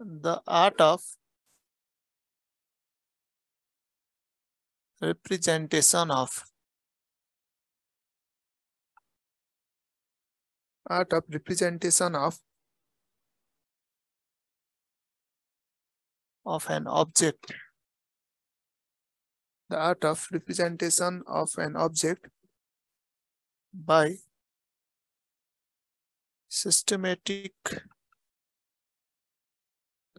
the art of representation of art of representation of of an object. The art of representation of an object by systematic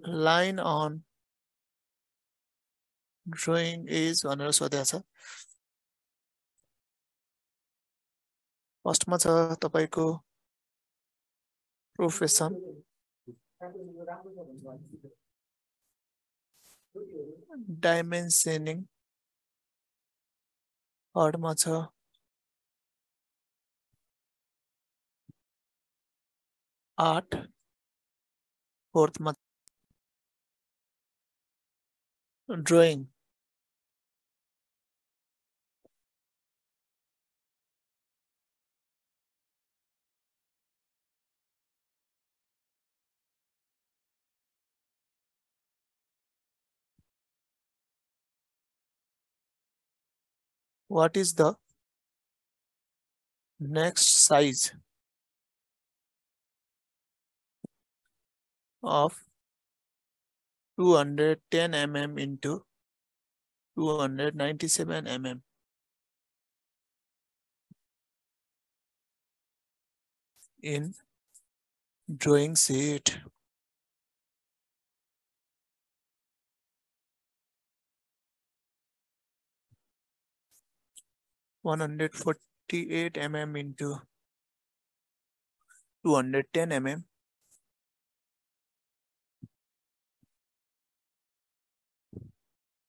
line on drawing is भनेर सोधेको छ। फर्स्टमा छ तपाईँको profession dimensioning थर्डमा छ। Art फोर्थमा drawing. What is the next size of 210 mm into 297 mm. In drawing sheet. one hundred forty eight mm into two hundred ten mm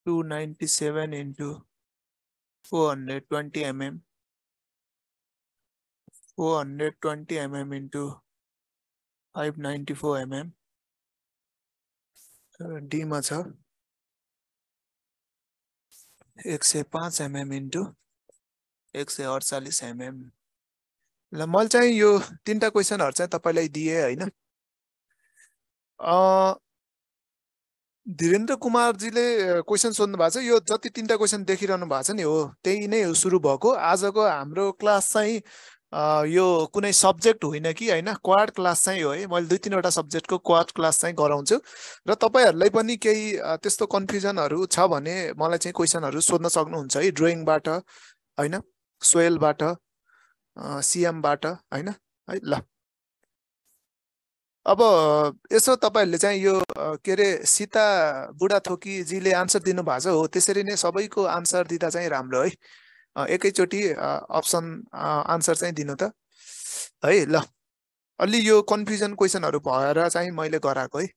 two ninety seven into four hundred twenty mm four hundred twenty mm into five ninety four mm D मा छ एक सय पाँच MM into एक सय अडचालिस MM ल मैले चाहिँ यो तिनवटा क्वेसनहरू चाहिँ तपाईँलाई दिएँ होइन धीरेन्द्र कुमारजीले क्वेसन सोध्नु भएको छ यो जति तिनवटा क्वेसन देखिरहनु भएको छ नि हो त्यही नै हो सुरु भएको। आजको हाम्रो क्लास चाहिँ यो कुनै सब्जेक्ट होइन कि होइन? क्वाड क्लास चाहिँ हो है। मैले दुई तिनवटा सब्जेक्टको क्वाड क्लास चाहिँ गराउँछु। र तपाईँहरूलाई पनि केही त्यस्तो कन्फ्युजनहरू छ भने मलाई चाहिँ क्वेसनहरू सोध्न सक्नुहुन्छ है ड्रइङबाट होइन? सोयलबाट सिएमबाट होइन? है ल। अब यसो तपाईँहरूले चाहिँ यो के अरे सीता बुढाथोकीजीले आन्सर दिनुभएको छ हो त्यसरी नै सबैको आन्सर दिँदा चाहिँ राम्रो है। एकैचोटि अप्सन आन्सर चाहिँ दिनु त। है ल। अलि यो कन्फ्युजन क्वेसनहरू भएर चाहिँ मैले गराएको है।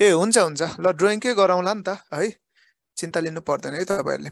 ए हुन्छ हुन्छ। ल ड्रइङकै गराउँला नि त है। चिन्ता लिनु पर्दैन है तपाईँहरूले।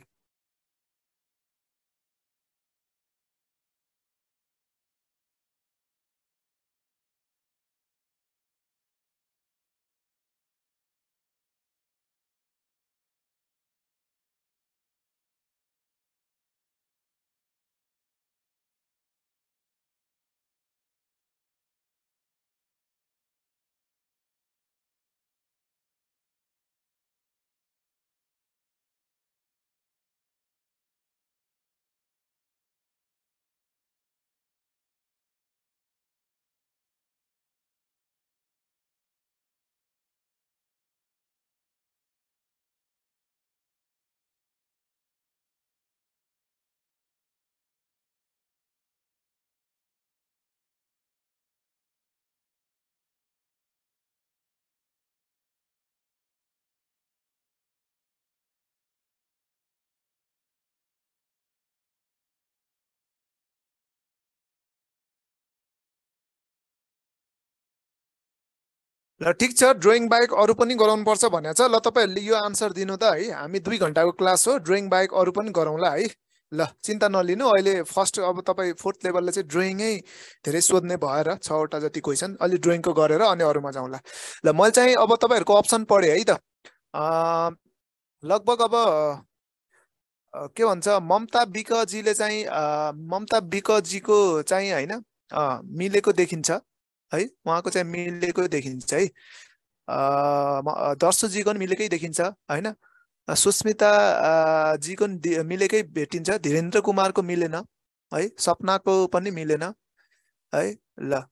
ल ठिक छ ड्रइङ बाहेक अरू पनि गराउनुपर्छ भनेको छ ल तपाईँहरूले यो आन्सर दिनु त है। हामी दुई घन्टाको क्लास हो ड्रइङ बाहेक अरू पनि गरौँला है। ल चिन्ता नलिनु अहिले फर्स्ट अब तपाईँ फोर्थ लेभलले चाहिँ ड्रइङै धेरै सोध्ने भएर छवटा जति क्वेसन अलि ड्रइङको गरेर अनि अरूमा जाउँला। ल मैले चाहिँ अब तपाईँहरूको अप्सन पढेँ है त। लगभग अब के भन्छ ममता विकजीले चाहिँ ममता विकजीको चाहिँ होइन मिलेको देखिन्छ। है? उहाँको चाहिँ मिलेको देखिन्छ है। दर्शुजीको पनि मिलेकै देखिन्छ होइन? सुस्मिता जीको मिलेकै भेटिन्छ धीरेन्द्र कुमारको मिलेन है? सपनाको पनि मिलेन है? ल।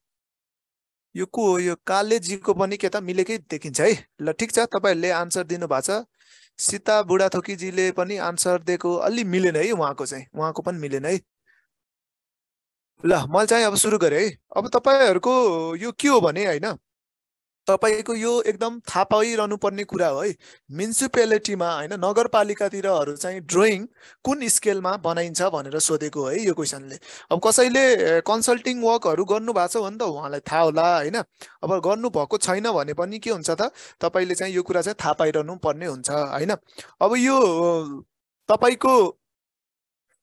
यो को हो? यो कालेजीको पनि के त? मिलेकै देखिन्छ है? ल ठिक छ तपाईँहरूले आन्सर दिनुभएको छ। सीता बुढाथोकीजीले पनि आन्सर दिएको अलि मिलेन है उहाँको चाहिँ। उहाँको पनि मिलेन है। ल मैले चाहिँ अब सुरु गरेँ है। अब तपाईँहरूको यो के हो भने होइन तपाईँको यो एकदम थाहा पाइरहनु पर्ने कुरा हो है। म्युनिसिपेलिटीमा होइन नगरपालिकातिरहरू चाहिँ ड्रइङ कुन स्केलमा बनाइन्छ भनेर सोधेको है यो क्वेसनले अब कसैले कन्सल्टिङ वर्कहरू गर्नुभएको छ भने त उहाँलाई थाहा होला होइन। अब गर्नुभएको छैन भने पनि के हुन्छ त तपाईँले चाहिँ यो कुरा चाहिँ थाहा पाइरहनु पर्ने हुन्छ होइन। अब यो तपाईँको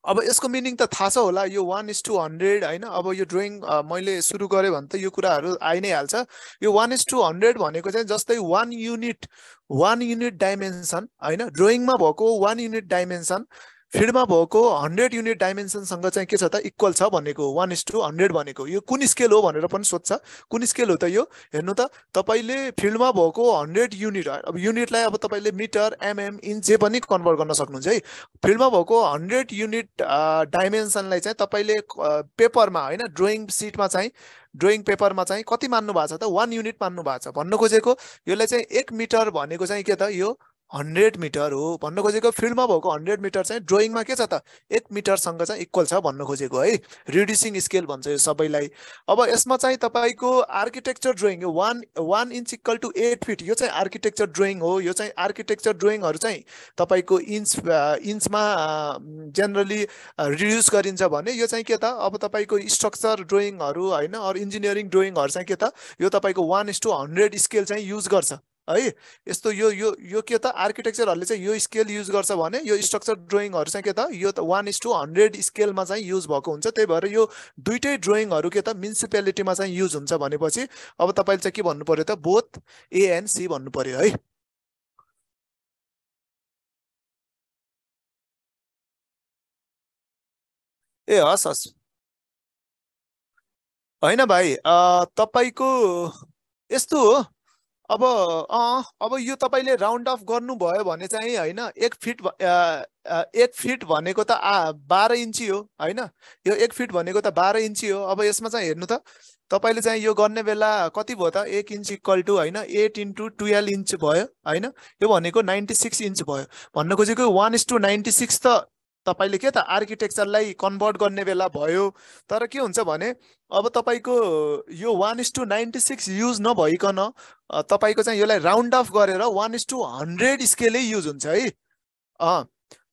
अब यसको मिनिङ त थाहा छ होला यो वान इस टू हन्ड्रेड होइन? अब यो ड्रइङ मैले सुरु गरेँ भने त यो कुराहरू आइ नै हाल्छ। यो वान इस टू हन्ड्रेड भनेको चाहिँ जस्तै one unit one unit dimension होइन? ड्रइङमा भएको वान युनिट डाइमेन्सन फिडमा भएको हन्ड्रेड युनिट डाइमेन्सनसँग चाहिँ के छ त इक्वल छ भनेको वान इस टू हन्ड्रेड भनेको। यो कुन स्केल हो भनेर पनि सोध्छ। कुन स्केल हो त यो? हेर्नु त तपाईँले फिल्डमा भएको हन्ड्रेड युनिट अब युनिटलाई अब तपाईँले मिटर एमएम इन्च जे पनि कन्भर्ट गर्न सक्नुहुन्छ है। फिल्डमा भएको हन्ड्रेड युनिट डाइमेन्सनलाई चाहिँ तपाईँले पेपरमा होइन ड्रइङ सिटमा चाहिँ ड्रइङ पेपरमा चाहिँ कति मान्नु भएको छ त? वान युनिट मान्नु भएको छ। भन्नु खोजेको यसलाई चाहिँ एक मिटर भनेको चाहिँ के त यो? हन्ड्रेड मिटर हो भन्न खोजेको फिल्डमा भएको हन्ड्रेड मिटर चाहिँ ड्रइङमा के छ त? एक मिटरसँग चाहिँ इक्वल छ भन्न खोजेको है। रिड्युसिङ स्केल भन्छ यो सबैलाई। अब यसमा चाहिँ तपाईँको आर्किटेक्चर ड्रइङ हो one one inch equal to eight feet यो चाहिँ आर्किटेक्चर ड्रइङ हो। यो चाहिँ आर्किटेक्चर ड्रइङहरू चाहिँ तपाईँको इन्च इन्चमा जेनरली रिड्युस गरिन्छ भने यो चाहिँ के त? अब तपाईँको स्ट्रक्चर ड्रइङहरू होइन अरू इन्जिनियरिङ ड्रइङहरू चाहिँ के त? यो तपाईँको one is two hundred scale चाहिँ युज गर्छ। है? यस्तो यो यो यो के त? आर्किटेक्चरहरूले चाहिँ यो स्केल युज गर्छ भने यो स्ट्रक्चर ड्रइङहरू चाहिँ के त? यो त वान इस टू हन्ड्रेड स्केलमा चाहिँ युज भएको हुन्छ। त्यही भएर यो दुइटै ड्रइङहरू के त? म्युनिसिपेलिटीमा चाहिँ युज हुन्छ भनेपछि अब तपाईँले चाहिँ के भन्नु पर्यो त? बोथ ए एन्ड सी भन्नु पर्यो है। ए हस् हस्। होइन भाइ तपाईँको यस्तो हो। अब अँ अब यो तपाईँले राउन्ड अफ गर्नुभयो भने चाहिँ होइन एक फिट एक फिट भनेको त आ बाह्र इन्ची हो होइन? यो एक फिट भनेको त बाह्र इन्ची हो। अब यसमा चाहिँ हेर्नु त तपाईँले चाहिँ यो गर्ने बेला कति भयो त? एक इन्च इक्वल टु होइन? एट इन्टु टुवेल्भ इन्च भयो होइन? यो भनेको नाइन्टी सिक्स इन्च भयो। भन्न खोजेको one is to ninety six त तपाईँले के त आर्किटेक्चरलाई कन्भर्ट गर्ने बेला भयो तर के हुन्छ भने अब तपाईँको यो one is to ninety six use नभइकन तपाईँको चाहिँ यसलाई राउन्ड अफ गरेर वान इस टू हन्ड्रेड स्केलै युज हुन्छ है।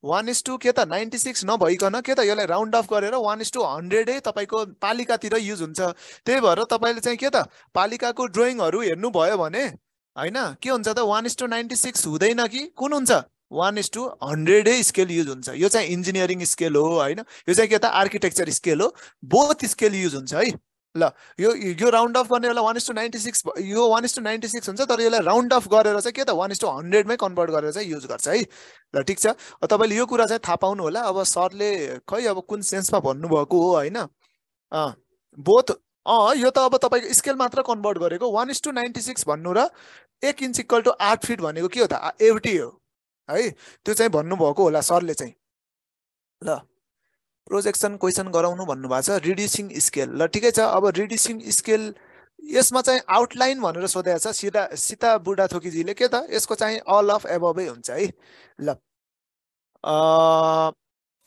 वान इस टू के त नाइन्टी सिक्स नभइकन के त यसलाई राउन्ड अफ गरेर वान इस टू हन्ड्रेडै तपाईँको पालिकातिर युज हुन्छ। त्यही भएर तपाईँले चाहिँ के त पालिकाको ड्रइङहरू हेर्नुभयो भने होइन के हुन्छ त one is to ninety six हुँदैन कि? कुन हुन्छ? वान इस टू हन्ड्रेडै स्केल युज हुन्छ। यो चाहिँ इन्जिनियरिङ स्केल हो होइन? यो चाहिँ के त? आर्किटेक्चर स्केल हो। बोथ स्केल युज हुन्छ है। ल यो यो राउन्ड अफ गर्ने one is to ninety six यो one is to ninety six हुन्छ तर यसलाई राउन्ड अफ गरेर चाहिँ के त? वान इस टू हन्ड्रेडमै कन्भर्ट गरेर चाहिँ युज गर्छ है। ल ठिक छ? तपाईँले यो कुरा चाहिँ थाहा पाउनु होला। अब सरले खै अब कुन सेन्समा भन्नुभएको हो होइन? बोथ अँ यो त अब तपाईँको स्केल मात्र कन्भर्ट गरेको। One is to ninety six भन्नु र एक इन्च इक्वल टु आठ फिट भनेको के हो त? एउटै हो। है? त्यो चाहिँ भन्नुभएको होला सरले चाहिँ। ल प्रोजेक्सन क्वेसन गराउनु भन्नुभएको छ रिड्युसिङ स्केल ल ठिकै छ अब रिड्युसिङ स्केल यसमा चाहिँ आउटलाइन भनेर सोधेको छ सिधा सीता बुढा थोकीजीले के त? यसको चाहिँ अल अफ एबभै हुन्छ है। ल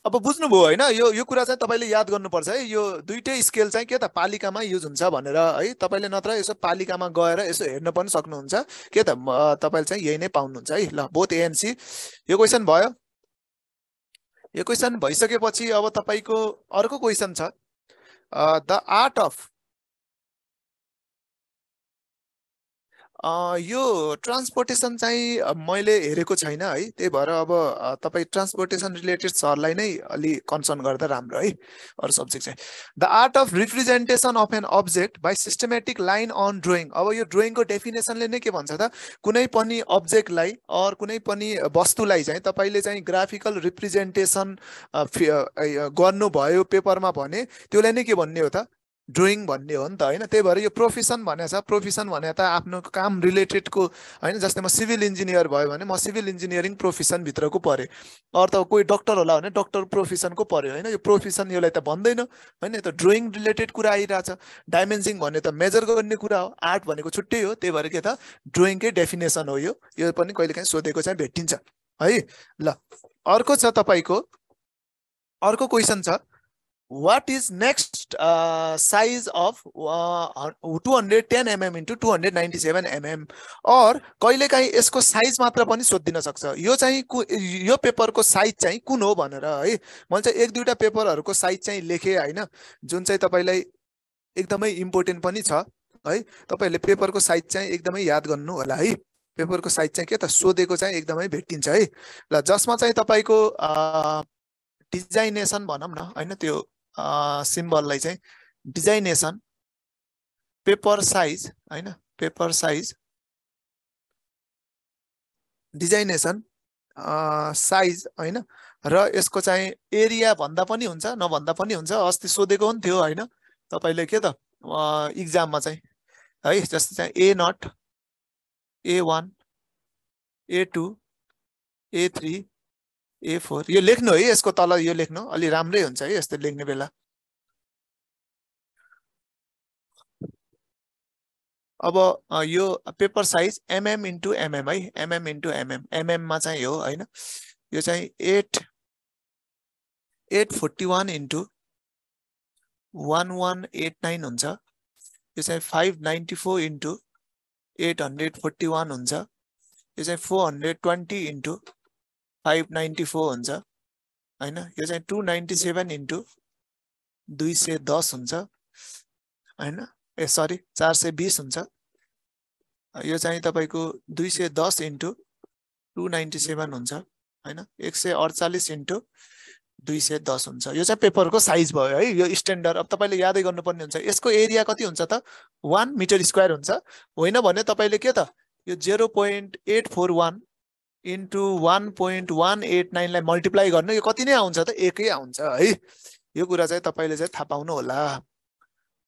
अब बुझ्नुभयो होइन? यो यो कुरा चाहिँ तपाईँले याद गर्नुपर्छ है। यो दुइटै स्केल चाहिँ के त पालिकामा युज हुन्छ भनेर है? तपाईँले नत्र यसो पालिकामा गएर यसो हेर्न पनि सक्नुहुन्छ। के त तपाईँले चाहिँ यही नै पाउनुहुन्छ है। ल बोथ एएनसी यो क्वेसन भयो। यो क्वेसन भइसकेपछि अब तपाईँको अर्को क्वेसन छ। द आर्ट अफ यो ट्रान्सपोर्टेसन चाहिँ मैले हेरेको छैन है। त्यही भएर अब तपाईँ ट्रान्सपोर्टेसन रिलेटेड सरलाई नै अलि कन्सर्न गर्दा राम्रो है अरू सब्जेक्ट चाहिँ। The art of representation of an object by systematic line on drawing. अब यो ड्रोइङको डेफिनेसनले नै के भन्छ त कुनै पनि अब्जेक्टलाई अर कुनै पनि वस्तुलाई चाहिँ तपाईँले चाहिँ ग्राफिकल रिप्रेजेन्टेसन गर्नुभयो पेपरमा भने त्यसलाई नै के भन्ने हो त? ड्रोइङ भन्ने हो नि त होइन? त्यही भएर यो प्रोफेसन भनेको छ प्रोफेसन भने त आफ्नो काम रिलेटेडको होइन? जस्तै म सिभिल इन्जिनियर भयो भने म सिभिल इन्जिनियरिङ प्रोफेसनभित्रको पऱ्यो अरू त कोही डक्टर होला भने डक्टर प्रोफेसनको पऱ्यो होइन? यो प्रोफेसन यसलाई त भन्दैन होइन? यो त ड्रोइङ रिलेटेड कुरा आइरहेछ। डाइमेन्सिङ भन्ने त मेजर गर्ने कुरा हो आर्ट भनेको छुट्टै हो। त्यही भएर के त ड्रोइङकै डेफिनेसन हो यो। यो पनि कहिलेकाहीँ सोधेको चाहिँ भेटिन्छ। है? ल अर्को छ तपाईँको अर्को क्वेसन छ। What is next uh, size of uh, 210 mm into 297 mm or कहिले काहीँ यसको साइज मात्र पनि सोधिदिन सक्छ? यो चाहिँ यो पेपरको साइज चाहिँ कुन हो भनेर है? मैले चाहिँ एक दुईवटा पेपरहरूको साइज चाहिँ लेखेँ होइन? जुन चाहिँ तपाईँलाई एकदमै इम्पोर्टेन्ट पनि छ है? तपाईँहरूले पेपरको साइज चाहिँ एकदमै याद गर्नु होला है? पेपरको साइज चाहिँ के त? सोधेको चाहिँ एकदमै भेटिन्छ है? ल जसमा चाहिँ तपाईँको डिजाइनेसन भनौँ न होइन? त्यो सिम्बललाई चाहिँ डिजाइनेसन पेपर साइज होइन? पेपर साइज डिजाइनेसन साइज होइन? र यसको चाहिँ एरिया भन्दा पनि हुन्छ नभन्दा पनि हुन्छ अस्ति सोधेको पनि थियो होइन? तपाईँले के त इक्जाममा चाहिँ है? जस्तै चाहिँ A nought A one A two A three A four. यो लेख्नु है यसको तल यो लेख्नु। अलि राम्रै हुन्छ है यस्तो लेख्ने बेला। अब यो paper size MM into MM है एमएम इन्टु एमएम। एमएममा चाहिँ हो होइन। यो चाहिँ eight eight forty one into one one eight nine हुन्छ। यो चाहिँ five ninety four into eight hundred forty one हुन्छ। यो चाहिँ four hundred twenty into five ninety four हुन्छ होइन? यो चाहिँ टु नाइन्टी सेभेन इन्टु दुई सय दस हुन्छ होइन? ए सरी चार सय बिस हुन्छ। यो चाहिँ तपाईँको दुई सय दस इन्टु टु नाइन्टी सेभेन हुन्छ होइन? एक सय अडचालिस इन्टु दुई सय दस हुन्छ। यो चाहिँ पेपरको साइज भयो है? यो स्ट्यान्डर्ड। अब तपाईँले यादै गर्नुपर्ने हुन्छ। यसको एरिया कति हुन्छ त? वान मिटर स्क्वायर हुन्छ। होइन भने तपाईँले के त? यो zero point eight four one into one point one eight नाइनलाई multiply गर्नु यो कति नै आउँछ त? एकै आउँछ है? यो कुरा चाहिँ तपाईँले चाहिँ थाहा पाउनु होला।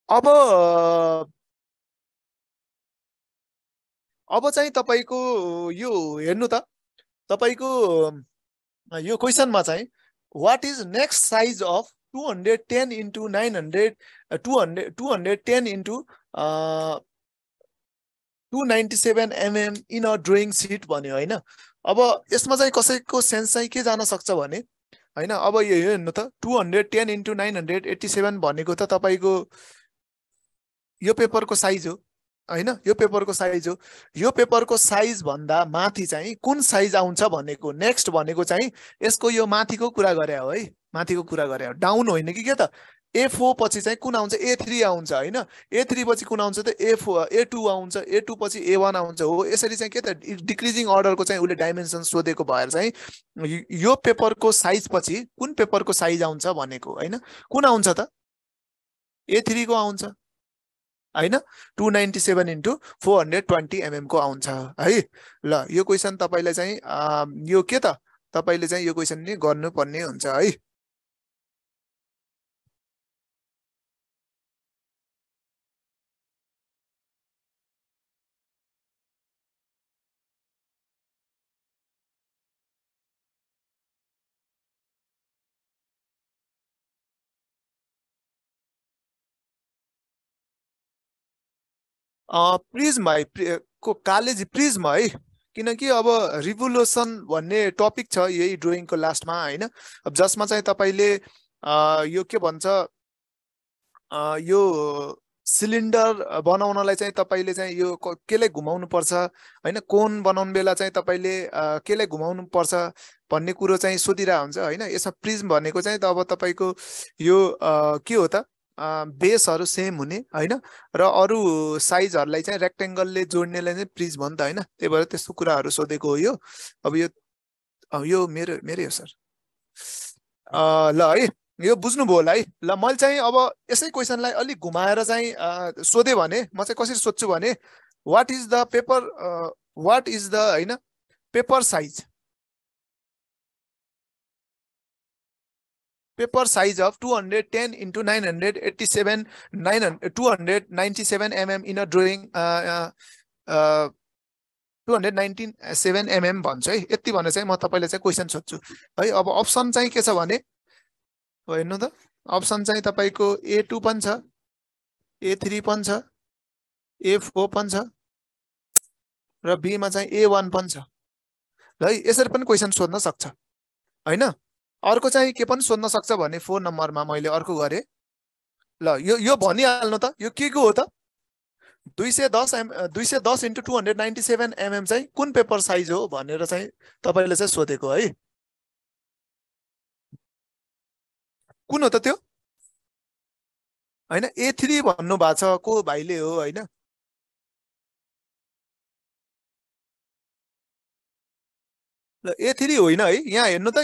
अब अब चाहिँ तपाईँको यो हेर्नु त तपाईँको यो क्वेसनमा चाहिँ what is next size of two hundred ten into nine hundred two hundred two hundred ten into two ninety seven mm in a drawing sheet भन्यो होइन? अब यसमा चाहिँ कसैको सेन्स चाहिँ के जान सक्छ भने होइन अब यो हेर्नु त two hundred ten into nine hundred eighty seven भनेको त तपाईँको यो पेपरको साइज हो होइन यो पेपरको साइज हो। यो पेपरको साइज भन्दा माथि चाहिँ कुन साइज आउँछ भनेको नेक्स्ट भनेको चाहिँ यसको यो माथिको कुरा गरे हो है माथिको कुरा गरे हो। डाउन होइन कि के त? ए फोर पछि चाहिँ कुन आउँछ? ए थ्री आउँछ होइन? ए थ्री पछि कुन आउँछ त? ए फोर ए टू आउँछ ए टू पछि ए वान आउँछ। हो यसरी चाहिँ के त? डिक्रिजिङ अर्डरको चाहिँ उसले डाइमेन्सन सोधेको भएर चाहिँ यो पेपरको साइज पछि कुन पेपरको साइज आउँछ भनेको होइन? कुन आउँछ त? ए थ्रीको आउँछ होइन? Two ninety seven into four hundred twenty एमएमको आउँछ है? ल यो क्वेसन तपाईँलाई चाहिँ यो के त? तपाईँले चाहिँ यो क्वेसन नै गर्नुपर्ने हुन्छ है? प्रिजमा है को कालेज प्रिजमा है किनकि अब रिभोल्युसन भन्ने टपिक छ यही ड्रइङको लास्टमा होइन? अब जसमा चाहिँ तपाईँले यो के भन्छ यो सिलिन्डर बनाउनलाई चाहिँ तपाईँले चाहिँ यो केलाई घुमाउनु पर्छ होइन? कोन बनाउनु बेला चाहिँ तपाईँले केलाई घुमाउनु पर्छ भन्ने कुरो चाहिँ सोधिरहेको हुन्छ होइन? यसमा प्रिज्म भनेको चाहिँ त अब तपाईँको यो के हो त? बेसहरू सेम हुने होइन? र अरू साइजहरूलाई चाहिँ रेक्टेङ्गलले जोड्नेलाई चाहिँ प्रिज त होइन? त्यही भएर त्यस्तो कुराहरू सोधेको हो यो। अब यो यो मेरो मेरै हो सर। ल है यो बुझ्नुभयो होला है। ल मैले चाहिँ अब यसै क्वेसनलाई अलिक घुमाएर चाहिँ सोधेँ भने म चाहिँ कसरी सोध्छु भने what is the paper what is the होइन paper size seven nine hundred two hundred ninety seven mm in a drawing two hundred nineteen seven mm भन्छु है। यति भनेर चाहिँ म तपाईँले चाहिँ क्वेसन सोध्छु। है अब अप्सन चाहिँ के छ भने हेर्नु त अप्सन चाहिँ तपाईँको ए टू पनि छ ए थ्री पनि छ ए फोर पनि छ र बीमा चाहिँ ए वान पनि छ। है यसरी पनि क्वेसन सोध्न सक्छ। होइन? अर्को चाहिँ के पनि सोध्न सक्छ भने फोन नम्बरमा मैले अर्को गरेँ। ल यो यो भनिहाल्नु त यो के को हो त? दुई सय दस एम दुई सय दस into two hundred ninety seven mm चाहिँ कुन पेपर साइज हो भनेर चाहिँ तपाईँले चाहिँ सोधेको है। कुन हो त त्यो? होइन ए थ्री भन्नु भएको छ को भाइले हो होइन? ल ए थ्री होइन है यहाँ हेर्नु त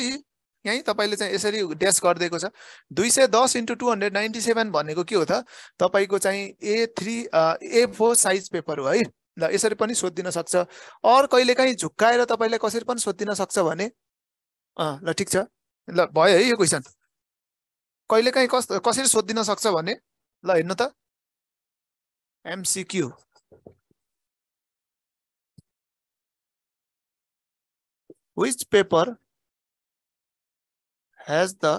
यहीँ तपाईँले चाहिँ यसरी ड्यास गरिदिएको छ। दुई सय दस into two hundred ninety seven भनेको के हो त? तपाईँको चाहिँ A three A four size paper हो है। ल यसरी पनि सोधिदिन सक्छ। अरू कहिले काहीँ झुक्काएर तपाईँले कसरी पनि सोधिदिन सक्छ भने ल ठिक छ। ल भयो है यो क्वेसन कहिले काहीँ कस कसरी सोधिदिन सक्छ भने ल हेर्नु त। MCQ which paper has the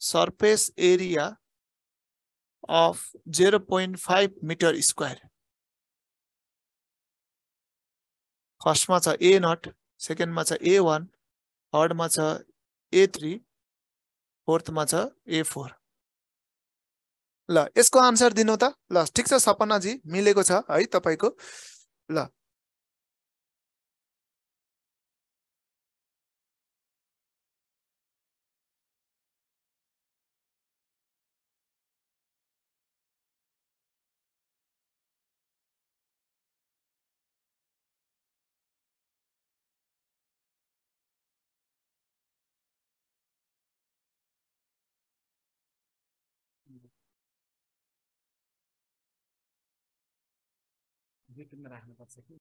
surface area of 0.5 meter square. फर्स्टमा छ ए नट सेकेन्डमा छ ए वान थर्डमा छ ए थ्री फोर्थमा छ ए फोर ल यसको आन्सर दिनु त। ल ठिक छ सपनाजी मिलेको छ है तपाईँको। ल रिटर्नमा राख्नुपर्छ कि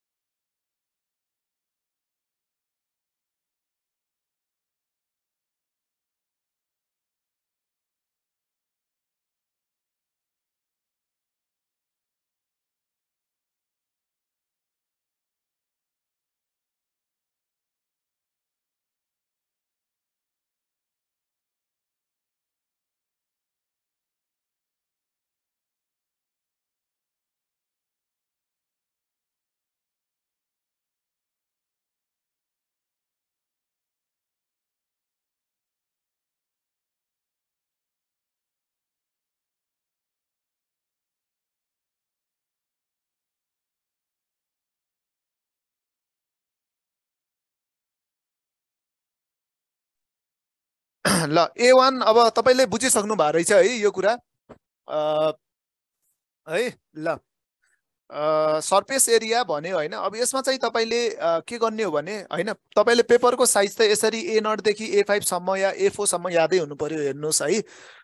ल ए वान अब तपाईँले बुझिसक्नु भएको रहेछ है यो कुरा। है ल। सर्फेस एरिया भन्यो होइन। अब यसमा चाहिँ तपाईँले के गर्ने हो भने होइन तपाईँले पेपरको साइज त यसरी ए नटदेखि ए फाइभसम्म या ए फोरसम्म यादै हुनु पऱ्यो हेर्नुहोस् है।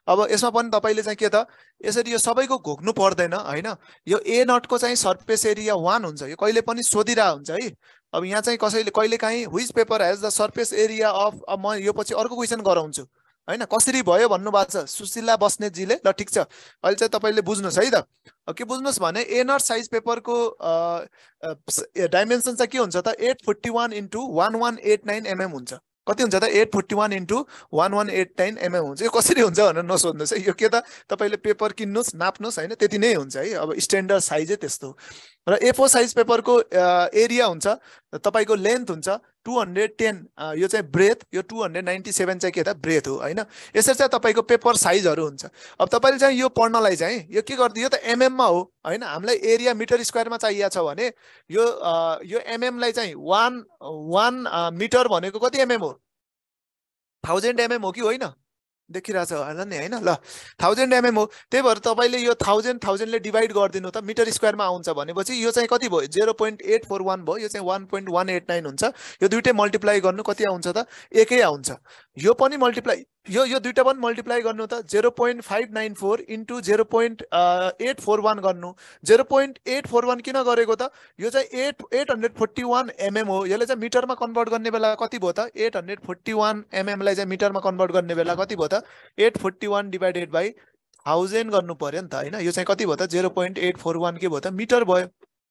अब यसमा पनि तपाईँले चाहिँ के त यसरी यो सबैको घोक्नु पर्दैन होइन। यो ए नटको चाहिँ सर्फेस एरिया वान हुन्छ। यो कहिले पनि सोधिरहेको हुन्छ है। अब यहाँ चाहिँ कसैले कहिले काहीँ which paper has the surface area of अब म यो पछि अर्को क्वेसन गराउँछु। होइन? कसरी भयो भन्नुभएको छ? सुशीला बस्नेतजीले? ल ठिक छ। अहिले चाहिँ तपाईँले बुझ्नुहोस् है त। के बुझ्नुहोस् भने ए नट साइज पेपरको डाइमेन्सन चाहिँ के हुन्छ त? Eight forty one into one one eight nine mm हुन्छ। कति हुन्छ त? Eight forty one into one one eight nine mm हुन्छ। यो कसरी हुन्छ भनेर नसोध्नुहोस् है। यो के त? तपाईँले पेपर किन्नुहोस् नाप्नुहोस् होइन? त्यति नै हुन्छ है। अब स्ट्यान्डर्ड साइजै त्यस्तो र ए फोर साइज पेपरको एरिया हुन्छ। तपाईँको लेन्थ हुन्छ। टु हन्ड्रेड टेन यो चाहिँ ब्रेथ यो टु हन्ड्रेड नाइन्टी सेभेन चाहिँ के त? ब्रेथ हो होइन? यसरी चाहिँ तपाईँको पेपर साइजहरू हुन्छ। अब तपाईँले चाहिँ यो पढ्नलाई चाहिँ यो के गरिदियो यो त एमएममा हो होइन? हामीलाई एरिया मिटर स्क्वायरमा चाहिएको छ भने यो यो एमएमलाई चाहिँ वान वान मिटर भनेको कति एमएम हो? थाउजन्ड एमएम हो कि होइन? देखिरहेछ होला नि होइन? ल थाउजन्ड एमएम हो। त्यही भएर तपाईँले यो थाउजन्ड थाउजन्डले डिभाइड गरिदिनु त मिटर स्क्वायरमा आउँछ भनेपछि यो चाहिँ कति भयो? Zero point eight four one भयो। यो चाहिँ one point one eight nine हुन्छ। यो दुइटै मल्टिप्लाई गर्नु कति आउँछ त? एकै आउँछ। यो पनि मल्टिप्लाई यो यो दुइटा पनि मल्टिप्लाई गर्नु त zero point five nine four into zero point eight four one गर्नु। Zero point eight four one किन गरेको त? यो चाहिँ eight eight hundred forty one mm हो। यसले चाहिँ मिटरमा कन्भर्ट गर्ने बेला कति भयो त? एट हन्ड्रेड फोर्टी वान एमएमलाई चाहिँ मिटरमा कन्भर्ट गर्ने बेला कति भयो त? Eight forty one divided by thousand गर्नु पर्यो नि त होइन? यो चाहिँ कति भयो त? Zero point eight four one के भयो त? मिटर भयो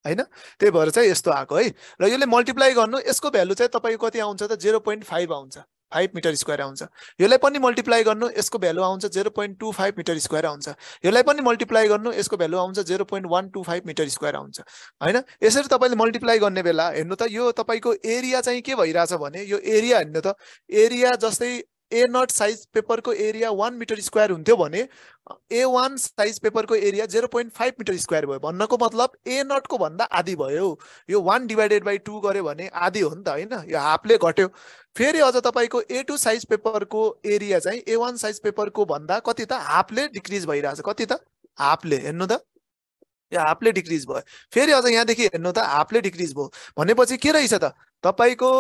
होइन? त्यही भएर चाहिँ यस्तो आएको है। र यसले मल्टिप्लाई गर्नु यसको भ्यालु चाहिँ तपाईँको कति आउँछ त? जेरो पोइन्ट फाइभ आउँछ। फाइभ मिटर स्क्वायर आउँछ। यसलाई पनि मल्टिप्लाई गर्नु यसको भ्यालु आउँछ zero point two five metre square आउँछ। यसलाई पनि मल्टिप्लाई गर्नु यसको भ्यालु आउँछ zero point one two five metre square आउँछ। होइन? यसरी तपाईँले मल्टिप्लाई गर्ने बेला हेर्नु त यो तपाईँको एरिया चाहिँ के भइरहेछ भने यो एरिया हेर्नु त एरिया जस्तै ए नट साइज पेपरको एरिया वान मिटर स्क्वायर हुन्थ्यो भने A one size पेपरको area zero point five metre square भयो। भन्नको मतलब ए नटको भन्दा आधी भयो। यो वान डिभाइडेड बाई टू गऱ्यो भने आधी हो नि त होइन? यो हाफले घट्यो। फेरि अझ तपाईँको ए टू साइज पेपरको एरिया चाहिँ ए वान साइज पेपरको भन्दा कति त? हाफले डिक्रिज भइरहेछ। कति त? हाफले हेर्नु त। यो हाफले डिक्रिज भयो। फेरि अझ यहाँदेखि हेर्नु त। हाफले डिक्रिज भयो। भनेपछि के रहेछ त? तपाईँको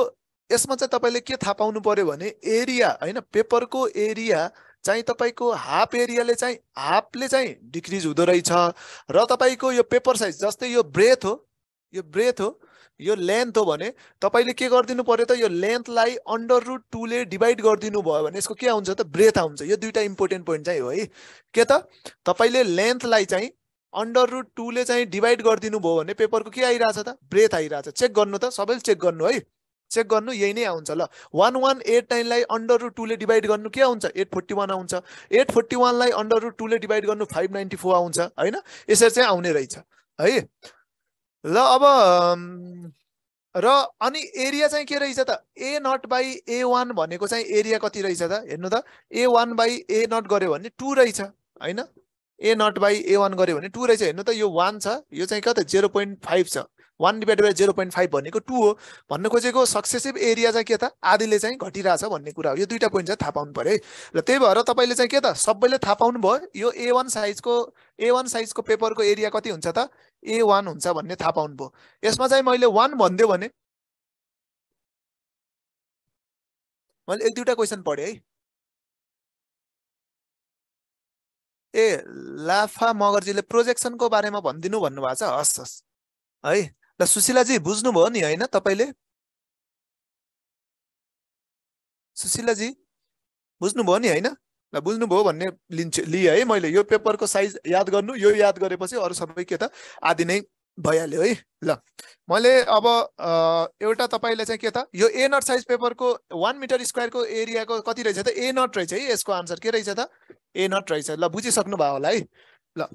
यसमा चाहिँ तपाईँले के थाहा पाउनु पर्यो भने एरिया होइन पेपरको एरिया चाहिँ तपाईँको हाफ एरियाले चाहिँ हाफले चाहिँ डिक्रिज हुँदो रहेछ। र तपाईँको यो पेपर साइज जस्तै यो ब्रेथ हो यो ब्रेथ हो यो लेन्थ हो भने तपाईँले के गरिदिनु पर्यो त यो लेन्थलाई अन्डर रुट टूले डिभाइड गरिदिनु भयो भने यसको के आउँछ त ब्रेथ आउँछ। यो दुइटा इम्पोर्टेन्ट पोइन्ट चाहिँ हो है। के त? तपाईँले लेन्थलाई चाहिँ अन्डर रुट टूले चाहिँ डिभाइड गरिदिनु भयो भने पेपरको के आइरहेछ त? ब्रेथ आइरहेछ। चेक गर्नु त सबैले चेक गर्नु है। चेक गर्नु यही नै आउँछ ल। वान वान एट नाइनलाई अन्डर रुट टूले डिभाइड गर्नु के आउँछ? एट फोर्टी वान आउँछ। एट फोर्टी वानलाई अन्डर रुट टूले डिभाइड गर्नु फाइभ नाइन्टी फोर आउँछ होइन? यसरी चाहिँ आउने रहेछ है? ल अब र अनि एरिया चाहिँ के रहेछ त? A nought by A one भनेको चाहिँ एरिया कति रहेछ त? हेर्नु त A one by A nought गऱ्यो भने टू रहेछ होइन? A nought by A one गऱ्यो भने टू रहेछ। हेर्नु त यो वान छ यो चाहिँ कता? जेरो पोइन्ट फाइभ छ। One divide by zero point five भनेको टू हो। भन्न खोजेको सक्सेसिभ एरिया चाहिँ के त? आधीले चाहिँ घटिरहेछ भन्ने कुरा हो। यो दुइटा पोइन्ट चाहिँ थाहा पाउनु पऱ्यो है। र त्यही भएर तपाईँले चाहिँ के त? सबैले थाहा पाउनु भयो यो ए वान साइजको ए वान साइजको पेपरको एरिया कति हुन्छ त? ए वान हुन्छ भन्ने थाहा पाउनु भयो यसमा चाहिँ मैले वान भनिदियो भने मैले एक दुईवटा क्वेसन पढेँ है। ए लाफा मगर्जीले प्रोजेक्सनको बारेमा भनिदिनु भन्नुभएको छ? हस् हस्। है? ल सुशीलाजी बुझ्नुभयो नि होइन तपाईँले? सुशीलाजी बुझ्नुभयो नि होइन? ल बुझ्नुभयो भन्ने लिन्छु लिएँ है मैले। यो पेपरको साइज याद गर्नु यो याद गरेपछि अरू सबै के त आदि नै भइहाल्यो है। ल मैले अब एउटा तपाईँलाई चाहिँ के त यो ए नट साइज पेपरको वान मिटर स्क्वायरको एरियाको कति रहेछ त? ए नट रहेछ है यसको आन्सर के रहेछ त? ए नट रहेछ। ल बुझिसक्नु भयो होला है। ल।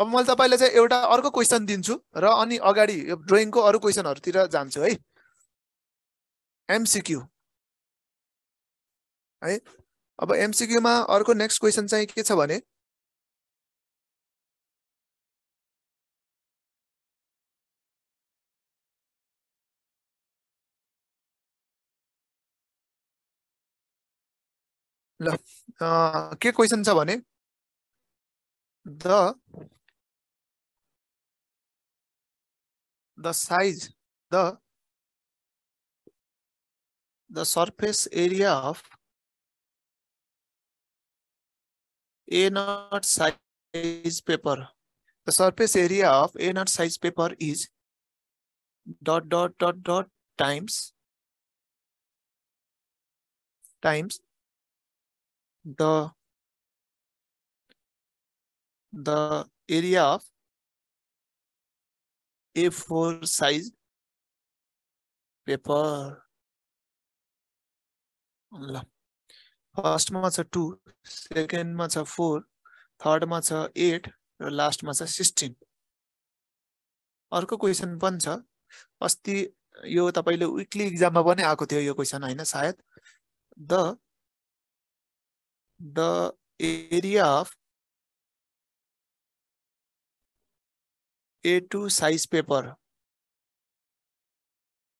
अब मैले तपाईँलाई चाहिँ एउटा अर्को क्वेसन दिन्छु र अनि अगाडि यो ड्रइङको अरू क्वेसनहरूतिर जान्छु है? एमसिक्यू है? अब एमसिक्यूमा अर्को नेक्स्ट क्वेसन चाहिँ के छ भने? ल के क्वेसन छ भने? The the size, the, the surface area of A naught size paper. The surface area of A naught size paper is dot dot dot dot times times the the area of A4 size paper. ल। फर्स्टमा छ two सेकेन्डमा छ four थर्डमा छ at र लास्टमा छ sixteen अर्को क्वेसन पनि छ। अस्ति यो तपाईँले विकली इक्जाममा पनि आएको थियो यो क्वेसन होइन सायद? The the area of A2 size paper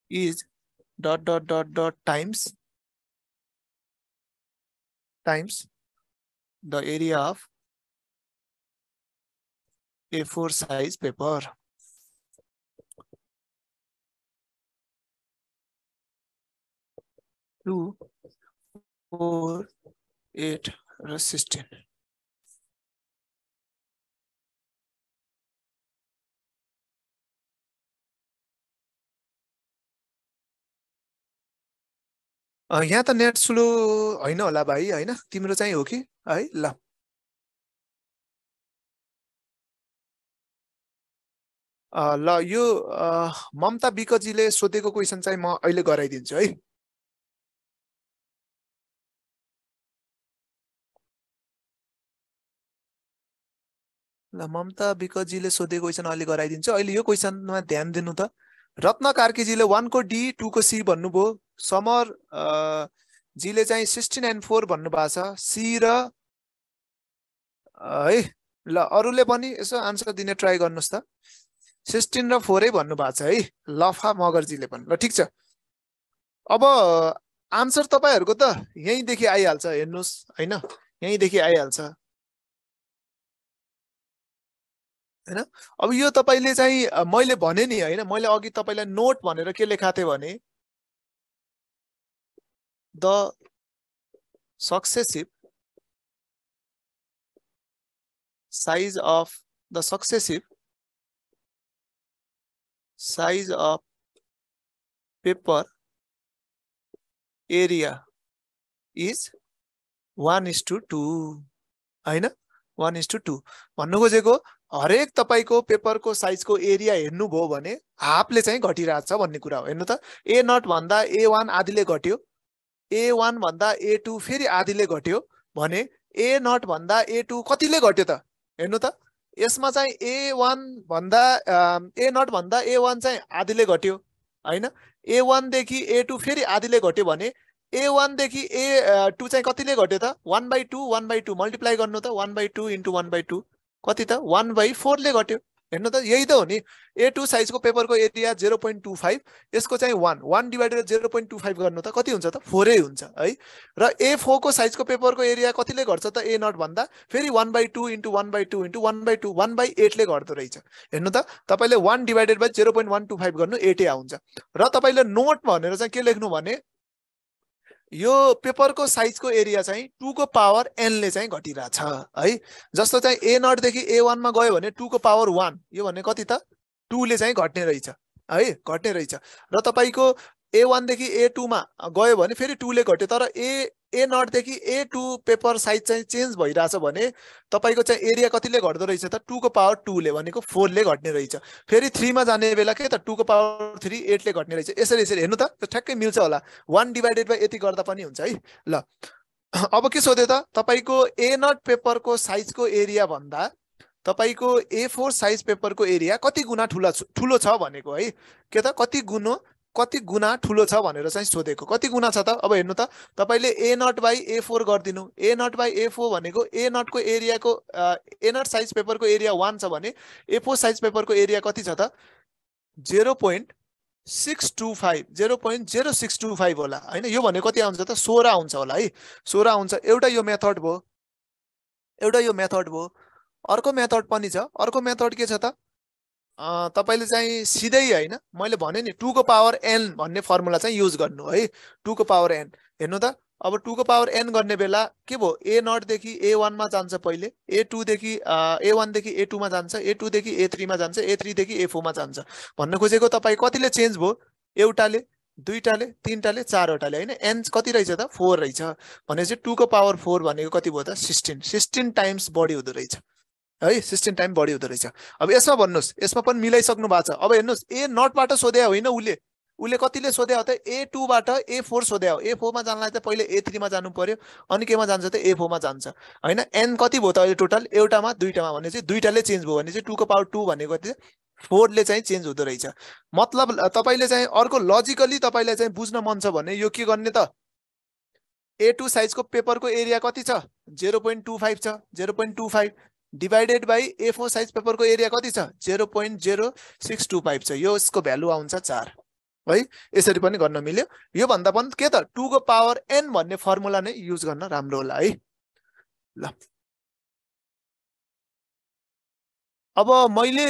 is dot dot dot dot times times the area of A4 size paper. Two, four, eight, sixteen. यहाँ त नेट स्लो होइन होला भाइ होइन? तिम्रो चाहिँ हो कि? है ल। ल यो ममता विकजीले सोधेको क्वेसन चाहिँ म अहिले गराइदिन्छु है। ल ममता विकजीले सोधेको क्वेसन अहिले गराइदिन्छु। अहिले यो क्वेसनमा ध्यान दिनु त। रत्न कार्कीजीले वानको डी टूको सी भन्नुभयो। समर जीले चाहिँ सिक्सटिन एन्ड फोर भन्नुभएको छ। सी र है ल अरूले पनि यसो आन्सर दिने ट्राई गर्नुहोस् त। सिक्सटिन र फोरै भन्नुभएको छ है लफा मगरजीले पनि ल ठिक छ। अब आन्सर तपाईँहरूको त यहीँदेखि आइहाल्छ हेर्नुहोस् होइन? यहीँदेखि आइहाल्छ। होइन? अब यो तपाईँले चाहिँ मैले भने नि होइन? मैले अघि तपाईँलाई नोट भनेर के लेखाएको थिएँ भने the successive size of the successive size of paper area is 1 is to 2 होइन? वान इस टू टू भन्नु खोजेको हरेक तपाईँको पेपरको साइजको एरिया हेर्नुभयो भने हाफले चाहिँ घटिरहेको छ भन्ने कुरा हो। हेर्नु त? ए नट भन्दा ए वान आधीले घट्यो। ए वान भन्दा ए टू फेरि आधीले घट्यो भने ए नट भन्दा ए टू कतिले घट्यो त? हेर्नु त। यसमा चाहिँ ए वान भन्दा ए नट भन्दा ए वान चाहिँ आधीले घट्यो होइन? ए वानदेखि ए टू फेरि आधीले घट्यो भने ए वानदेखि ए टू चाहिँ कतिले घट्यो त? One by two one by two multiply गर्नु त one by two into one by two कति त? वान बाई फोरले घट्यो। हेर्नु त यही त हो नि। ए टू साइजको पेपरको area zero point two five यसको चाहिँ one one divided zero point two five गर्नु त कति हुन्छ त? फोरै हुन्छ है। र ए फोरको साइजको पेपरको एरिया कतिले घट्छ त? ए नट भन्दा फेरि one by two into one by two into one by two one by एटले घट्दो रहेछ। हेर्नु त तपाईँले one divided by zero point one two five गर्नु एटै आउँछ। र तपाईँले नोट भनेर चाहिँ के लेख्नु भने यो पेपरको साइजको एरिया चाहिँ टूको पावर एनले चाहिँ घटिरहेछ है? जस्तो चाहिँ ए नटदेखि ए वानमा गयो भने टूको पावर वान यो भने कति त? टूले चाहिँ घट्ने रहेछ है? घट्ने रहेछ। र तपाईँको ए वानदेखि ए टूमा गयो भने फेरि टूले घट्यो तर ए ए नटदेखि ए टू पेपर साइज चाहिँ चेन्ज भइरहेछ भने तपाईँको चाहिँ एरिया कतिले घट्दो रहेछ त टूको पावर टूले भनेको फोरले घट्ने रहेछ। फेरि थ्रीमा जाने बेला के त टूको पावर थ्री एटले घट्ने रहेछ। यसरी यसरी हेर्नु त ठ्याक्कै मिल्छ होला। वान डिभाइडेड बाई यति गर्दा पनि हुन्छ है। ल अब के सोध्यो त तपाईँको ए नट पेपरको साइजको एरिया भन्दा तपाईँको ए फोर साइज पेपरको एरिया कति गुणा ठुला ठुलो छ भनेको है। के त कति गुणो कति गुणा ठुलो छ भनेर चाहिँ सोधेको। कति गुणा छ त? अब हेर्नु त तपाईँले A nought by A four गरिदिनु। A nought by A four भनेको ए नटको एरियाको ए नट साइज पेपरको एरिया वान छ भने ए फोर साइज पेपरको एरिया कति छ त? Zero point six two five zero point zero six two five होला। होइन यो भने कति आउँछ त? सोह्र आउँछ होला है। सोह्र आउँछ। एउटा यो मेथड भयो। एउटा यो मेथड भयो। अर्को मेथड पनि छ। अर्को मेथड के छ त? तपाईँले चाहिँ सिधै होइन मैले भने नि टूको पावर एन भन्ने फर्मुला चाहिँ युज गर्नु है टूको पावर एन। हेर्नु त अब टूको पावर एन गर्ने बेला के भयो? ए नटदेखि ए वानमा जान्छ पहिले ए टूदेखि ए वानदेखि ए टूमा जान्छ ए टूदेखि ए थ्रीमा जान्छ ए थ्रीदेखि ए फोरमा जान्छ। भन्न खोजेको तपाईँ कतिले चेन्ज भयो? एउटाले दुईटाले तिनटाले चारवटाले होइन? एन कति रहेछ त? फोर रहेछ। भनेपछि टूको पावर फोर भनेको कति भयो त? सिक्सटिन। सिक्सटिन टाइम्स बढी हुँदो रहेछ। है? सिक्सटिन टाइम बढी हुँदो रहेछ। अब यसमा भन्नुहोस् यसमा पनि मिलाइसक्नु भएको छ। अब हेर्नुहोस् ए नटबाट सोध्या होइन उसले। उसले कतिले सोध्या हो त? ए टूबाट ए फोर सोध्या हो। ए फोरमा जानलाई त पहिले ए थ्रीमा जानु पर्यो। अनि केमा जान्छ त? ए फोरमा जान्छ। होइन? एन कति भयो त अहिले टोटल एउटामा दुईटामा भने चाहिँ दुईटाले चेन्ज भयो भने चाहिँ टूको पावर टू भनेको चाहिँ फोरले चाहिँ चेन्ज हुँदो रहेछ। मतलब तपाईँले चाहिँ अर्को लजिकली तपाईँलाई चाहिँ बुझ्न मन छ भने यो के गर्ने त? ए टू साइजको पेपरको एरिया कति छ? जेरो पोइन्ट टू फाइभ छ। Zero point two five divided by A four size पेपरको area कति छ? Zero point zero six two five छ। यो यसको भ्यालु आउँछ चार। है? यसरी पनि गर्न मिल्यो। योभन्दा पनि के त? टूको पावर एन भन्ने फर्मुला नै युज गर्न राम्रो होला है? ल। अब मैले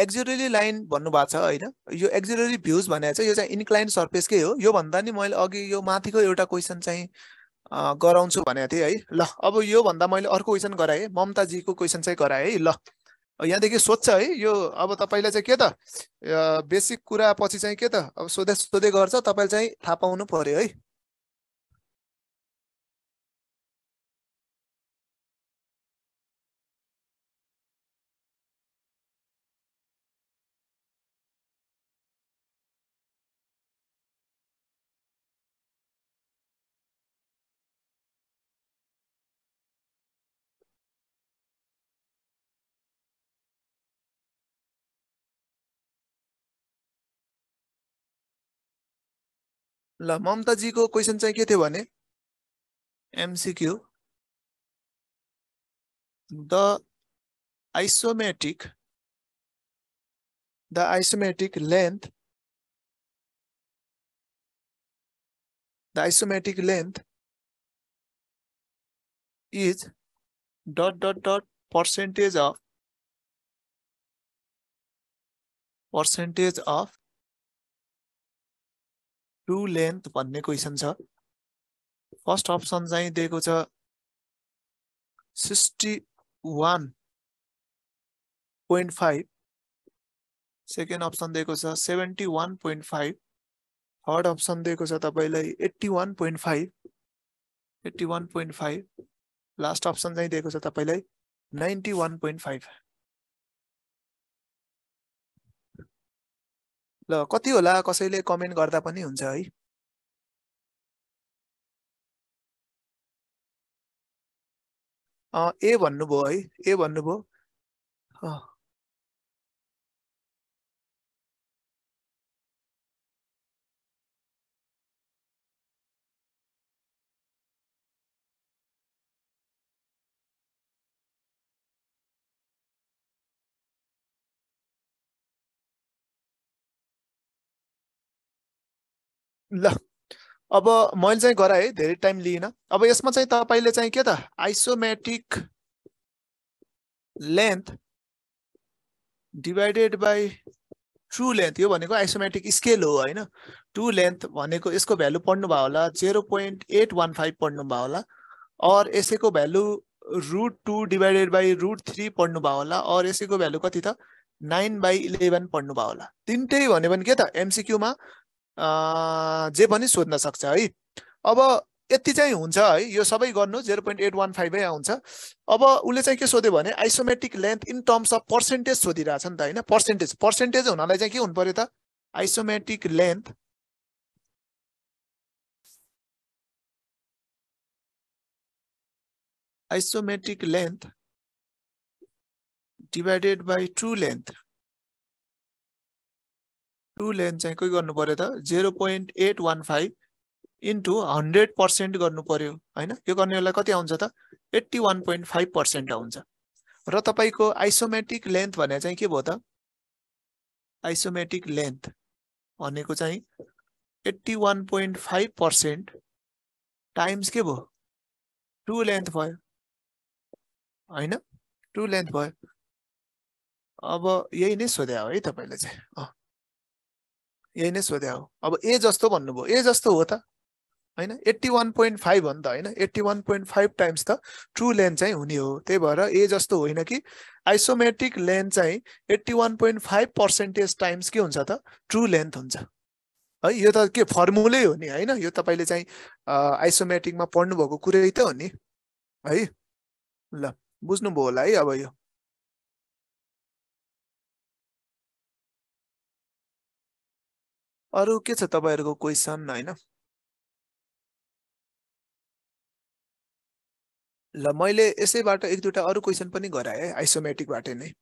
एक्जिलरी लाइन भन्नुभएको छ होइन? यो एक्जिलरी भ्युज भनेको चाहिँ यो चाहिँ इन्क्लाइन सर्फेसकै हो। योभन्दा नि मैले अघि यो माथिको एउटा क्वेसन चाहिँ गराउँछु भनेको थिएँ है। ल अब योभन्दा मैले अर्को क्वेसन गराएँ। ममताजीको क्वेसन चाहिँ गराएँ है। ल यहाँदेखि सोध्छ है। यो अब तपाईँलाई चाहिँ के त? बेसिक कुरा पछि चाहिँ के त? अब सोधे सोधे गर्छ। तपाईँले चाहिँ थाहा पाउनु पर्यो है। ल, ममताजीको क्वेसन चाहिँ के थियो भने MCQ the isometric the isometric length the isometric length is dot dot dot percentage of percentage of true length भन्ने क्वेसन छ। फर्स्ट अप्सन चाहिँ दिएको छ sixty one point five. Second option दिएको छ seventy one point five. Third option दिएको छ तपाईँलाई eighty one point five. Eighty one point five. Last option चाहिँ दिएको छ तपाईँलाई नाइन्टी वान पोइन्ट फाइभ। ल कति होला? कसैले कमेन्ट गर्दा पनि हुन्छ है। ए भन्नुभयो है ए भन्नुभयो। ल। अब मैले चाहिँ गराएँ धेरै टाइम लिइनँ। अब यसमा चाहिँ तपाईँले चाहिँ के त? Isometric length divided by true length यो भनेको आइसोमेट्रिक स्केल हो होइन? टु लेन्थ भनेको यसको भ्यालु पढ्नुभयो होला zero point eight one five पढ्नुभयो होला और यसैको value root two divided by root three पढ्नुभयो होला और यसैको भ्यालु कति त? नाइन बाई इलेभेन पढ्नुभयो होला। तिनटै भन्यो भने के त? एमसिक्यूमा जे पनि सोध्न सक्छ है। अब यति चाहिँ हुन्छ है। यो सबै गर्नु जेरो पोइन्ट एट वान फाइभै आउँछ। अब उसले चाहिँ के सोध्यो भने isometric length in terms of percentage सोधिरहेछ नि त होइन? पर्सेन्टेज पर्सेन्टेज हुनलाई चाहिँ के हुनु पर्यो त? Isometric length isometric length divided by true length true length चाहिँ के गर्नु पर्यो त? Zero point eight one five into hundred percent गर्नु पर्यो होइन? यो गर्ने बेला कति आउँछ त? Eighty one point five percent आउँछ। र तपाईँको आइसोमेट्रिक लेन्थ भने चाहिँ के भयो त? आइसोमेट्रिक लेन्थ भनेको चाहिँ eighty one point five percent times के भयो? टु लेन्थ भयो होइन? टु लेन्थ भयो। अब यही नै सोध्या हो तपाईँले चाहिँ। यही नै सोध्या हो। अब ए जस्तो भन्नुभयो। ए जस्तो हो त। होइन? एट्टी वान पोइन्ट फाइभ हो नि त होइन? Eighty one point five times त ट्रु लेन्थ चाहिँ हुने हो। त्यही भएर ए जस्तो होइन कि आइसोमेट्रिक लेन्थ चाहिँ eighty one point five percentage times के हुन्छ त? ट्रु लेन्थ हुन्छ। है यो त के फर्मुलै हो नि? होइन? यो तपाईँले चाहिँ आइसोमेट्रिकमा पढ्नुभएको कुरै त हो नि? है? ल बुझ्नुभयो होला है अब यो। अरू के छ तपाईँहरूको क्वेसन होइन? ल मैले यसैबाट एक दुईवटा अरू क्वेसन पनि गराएँ आइसोमेट्रिकबाट नै।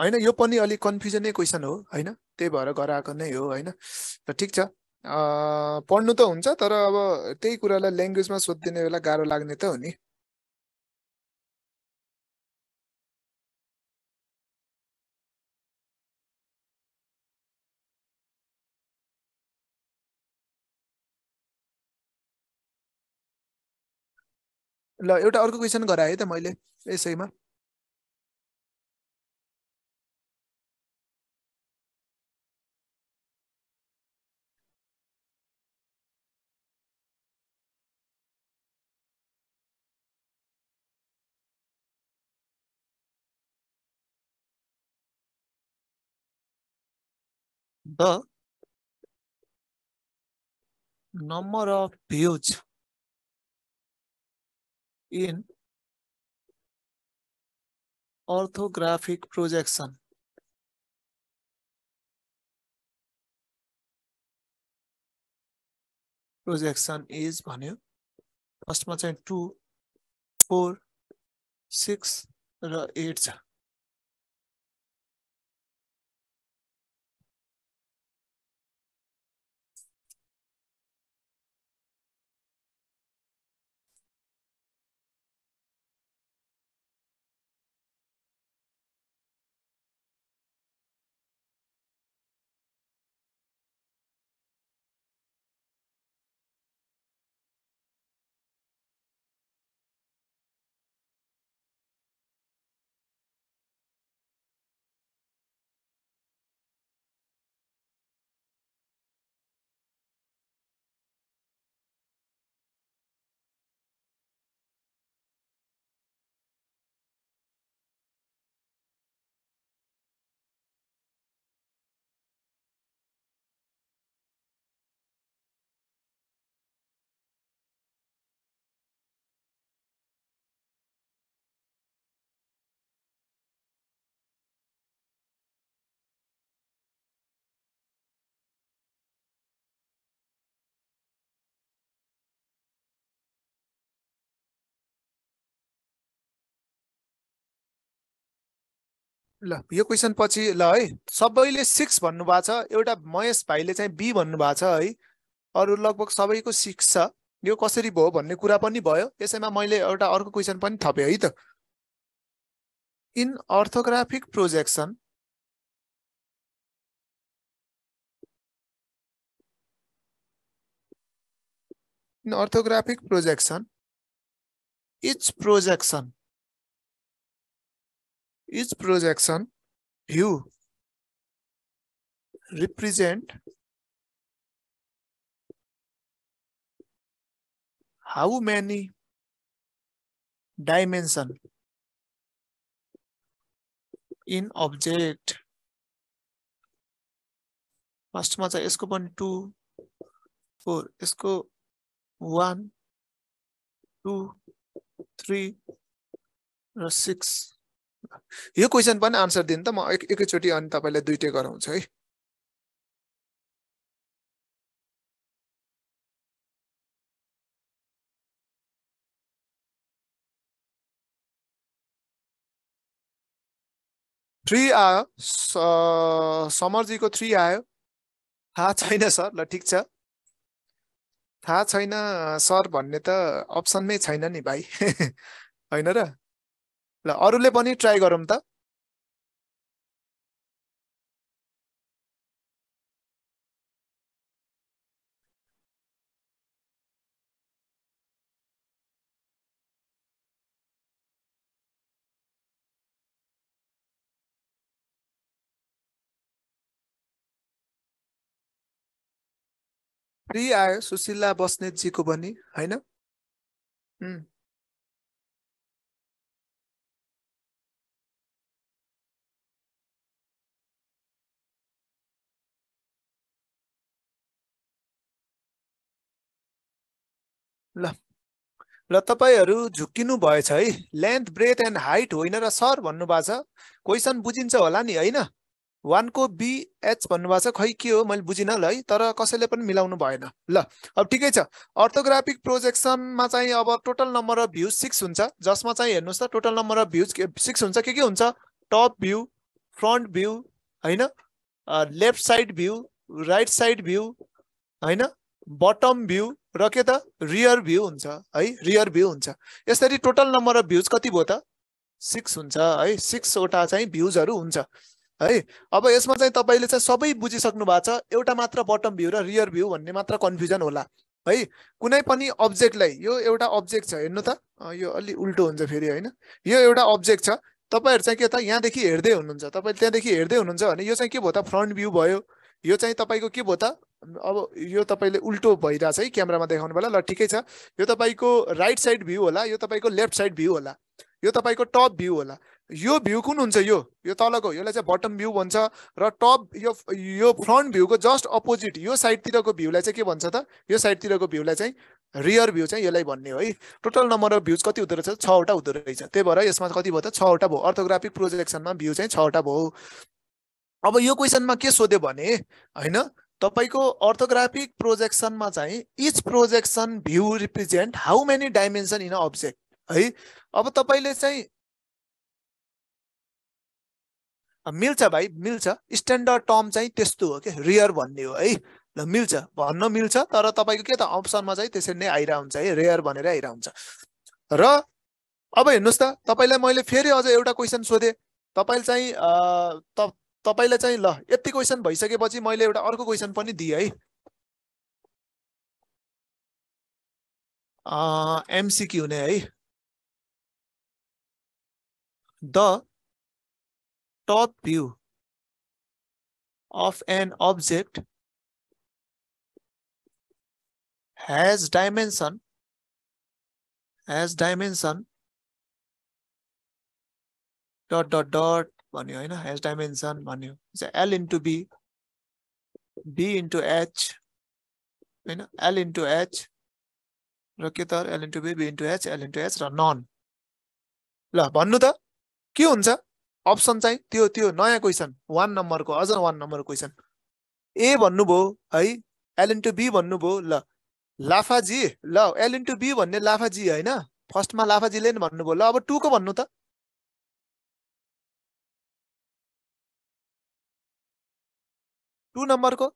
होइन यो पनि अलिक कन्फ्युजनै क्वेसन हो होइन? त्यही भएर गराएको नै हो होइन? र ठिक छ। पढ्नु त हुन्छ तर अब त्यही कुरालाई ल्याङ्ग्वेजमा सोधिदिने बेला गाह्रो लाग्ने त हो नि। ल एउटा अर्को क्वेसन गराएँ त मैले यसैमा। The number of views in orthographic projection projection is भन्यो फर्स्टमा चाहिँ टु फोर सिक्स र एट छ ल यो क्वेसन पछि ल है सबैले सिक्स भन्नुभएको छ एउटा महेश भाइले चाहिँ बी भन्नुभएको छ है। अरू लगभग सबैको सिक्स छ। यो कसरी भयो भन्ने कुरा पनि भयो। यसैमा मैले एउटा अर्को क्वेसन पनि थपेँ है त। In orthographic projection in orthographic projection each projection each projection view represent how many dimension in object फर्स्टमा चाहिँ यसको पनि टु फोर यसको वान टू थ्री र सिक्स यो क्वेसन पनि आन्सर दिनु त म एक एकैचोटि अनि तपाईँलाई दुइटै गराउँछु है। थ्री आयो समरजीको थ्री आयो। थाहा छैन सर ल ठिक छ। थाहा छैन सर भन्ने त अप्सनमै छैन नि भाइ। होइन र? ल अरूले पनि ट्राई गरौँ त। फ्री आयो सुशीला बस्नेतजीको पनि होइन? ल। ल तपाईँहरू झुक्किनु भएछ है। लेन्थ ब्रेथ एन्ड हाइट होइन र सर भन्नुभएको छ। क्वेसन बुझिन्छ होला नि होइन? वानको बिएच भन्नुभएको छ। खै के हो? मैले बुझिनँ ल है। तर कसैले पनि मिलाउनु भएन। ल अब ठिकै छ। अर्थोग्राफिक प्रोजेक्सनमा चाहिँ अब total number of views six हुन्छ। जसमा चाहिँ हेर्नुहोस् त total number of views six हुन्छ। के के हुन्छ? टप भ्यू फ्रन्ट भ्यू होइन? Left side view right side view होइन? बटम भ्यू र के त रियर भ्यू हुन्छ है? रियर भ्यू हुन्छ। यसरी टोटल नम्बर अफ भ्युज कति भयो त? सिक्स हुन्छ है? सिक्सवटा चाहिँ भ्युजहरू हुन्छ है? अब यसमा चाहिँ तपाईँले चाहिँ सबै बुझिसक्नु भएको छ एउटा मात्र बटम भ्यू र रियर भ्यू भन्ने मात्र कन्फ्युजन होला है? कुनै पनि अब्जेक्टलाई यो एउटा अब्जेक्ट छ हेर्नु त। यो अलि उल्टो हुन्छ फेरि होइन? यो एउटा अब्जेक्ट छ। तपाईँहरू चाहिँ के त यहाँदेखि हेर्दै हुनुहुन्छ। तपाईँले त्यहाँदेखि हेर्दै हुनुहुन्छ भने यो चाहिँ के भयो त? फ्रन्ट भ्यू भयो। यो चाहिँ तपाईँको के भयो त? अब यो तपाईँले उल्टो भइरहेछ है क्यामेरामा देखाउनु बेला। ल ठिकै छ। यो तपाईँको राइट साइड भ्यू होला यो तपाईँको लेफ्ट साइड भ्यू होला यो तपाईँको टप भ्यू होला। यो भ्यू कुन हुन्छ यो? यो तलको यसलाई चाहिँ बटम भ्यू भन्छ र टप यो यो फ्रन्ट भ्यूको जस्ट अपोजिट यो साइडतिरको भ्यूलाई चाहिँ के भन्छ त? यो साइडतिरको भ्यूलाई चाहिँ रियर भ्यू चाहिँ यसलाई भन्ने हो है। टोटल नम्बर अफ भ्युज कति हुँदो रहेछ? छवटा हुँदो रहेछ। त्यही भएर यसमा कति भयो त? छवटा भयो। अर्थोग्राफिक प्रोजेक्सनमा भ्यू चाहिँ छवटा भयो। अब यो क्वेसनमा के सोध्यो भने होइन तपाईँको अर्थोग्राफिक प्रोजेक्सनमा चाहिँ each projection view represent how many dimension in object है? अब तपाईँले चाहिँ मिल्छ भाइ मिल्छ। स्ट्यान्डर्ड टर्म चाहिँ त्यस्तो हो कि? रियर भन्ने हो है? ल मिल्छ। भन्न मिल्छ तर तपाईँको के त? अप्सनमा चाहिँ त्यसरी नै आइरहेको हुन्छ है? रेयर भनेर आइरहेको हुन्छ र अब हेर्नुहोस् त तपाईँलाई मैले फेरि अझ एउटा क्वेसन सोधेँ। तपाईँले चाहिँ तपाईँलाई चाहिँ ल, यति क्वेसन भइसकेपछि मैले एउटा अर्को क्वेसन पनि दिएँ है। एमसिक्यू ने है। The top view of an object has dimension has dimension dot dot dot भन्यो होइन हेज डाइमेन्सन भन्यो। L into B B into H होइन? एल इन्टु एच र के त? L into B B into H L into H र none ल भन्नु त के हुन्छ? अप्सन चाहिँ त्यो त्यो नयाँ क्वेसन वान नम्बरको अझ वान नम्बर क्वेसन ए भन्नुभयो है? एल इन्टु बी भन्नुभयो ल। लाफाजी ल एल इन्टु बी भन्ने लाफाजी होइन? फर्स्टमा लाफाजीले नि भन्नुभयो। ल अब टुको भन्नु त? टु नम्बरको?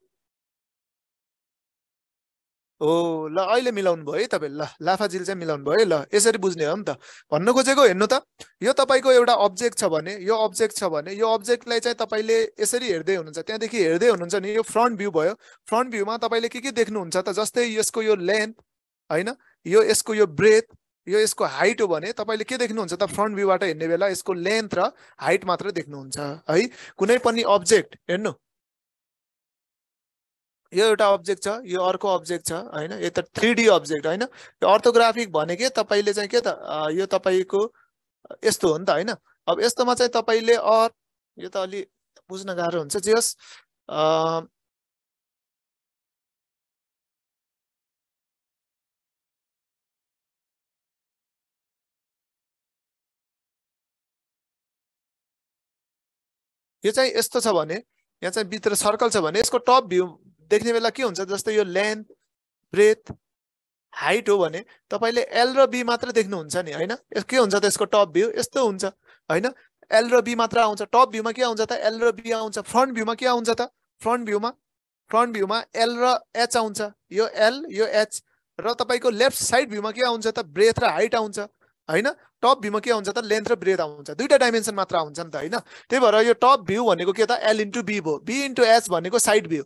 ओ ल अहिले मिलाउनु भयो है तपाईँले ल लाफाजिल चाहिँ मिलाउनु भयो है ल यसरी बुझ्ने हो नि त। भन्नु खोजेको हेर्नु त। यो तपाईँको एउटा अब्जेक्ट छ भने यो अब्जेक्ट छ भने यो अब्जेक्टलाई चाहिँ तपाईँले यसरी हेर्दै हुनुहुन्छ त्यहाँदेखि हेर्दै हुनुहुन्छ नि यो फ्रन्ट भ्यू। भयो फ्रन्ट भ्यूमा तपाईँले के के देख्नुहुन्छ त जस्तै यसको यो लेन्थ होइन? यो यसको यो ब्रेथ यो यसको हाइट हो भने तपाईँले के देख्नुहुन्छ त फ्रन्ट भ्यूबाट हेर्ने बेला यसको लेन्थ र हाइट मात्र देख्नुहुन्छ है? कुनै पनि अब्जेक्ट हेर्नु। यो एउटा अब्जेक्ट छ यो अर्को अब्जेक्ट छ होइन? यो त थ्री डी अब्जेक्ट होइन? यो अर्थोग्राफिक भनेकै तपाईँले चाहिँ के त यो तपाईँको यस्तो हो नि त होइन? अब यस्तोमा चाहिँ तपाईँले अर यो त अलि बुझ्न गाह्रो हुन्छ जे होस्। यो चाहिँ यस्तो छ भने यहाँ चाहिँ भित्र सर्कल छ भने यसको टप भ्यू देख्ने बेला के हुन्छ जस्तै यो लेन्थ ब्रेथ हाइट हो भने तपाईँले एल र बी मात्र देख्नुहुन्छ नि होइन? के हुन्छ त यसको टप भ्यू यस्तो हुन्छ होइन? एल र बी मात्र आउँछ टप भ्यूमा के आउँछ त? एल र बी आउँछ फ्रन्ट भ्यूमा के आउँछ त? फ्रन्ट भ्यूमा फ्रन्ट भ्यूमा एल र एच आउँछ यो एल यो एच र तपाईँको लेफ्ट साइड भ्यूमा के आउँछ त? ब्रेथ र हाइट आउँछ होइन? टप भ्यूमा के आउँछ त? लेन्थ र ब्रेथ आउँछ दुइटा डाइमेन्सन मात्र आउँछ नि त होइन? त्यही भएर यो टप भ्यू भनेको के त? एल इन्टु बी भयो बी इन्टु एच भनेको साइड भ्यू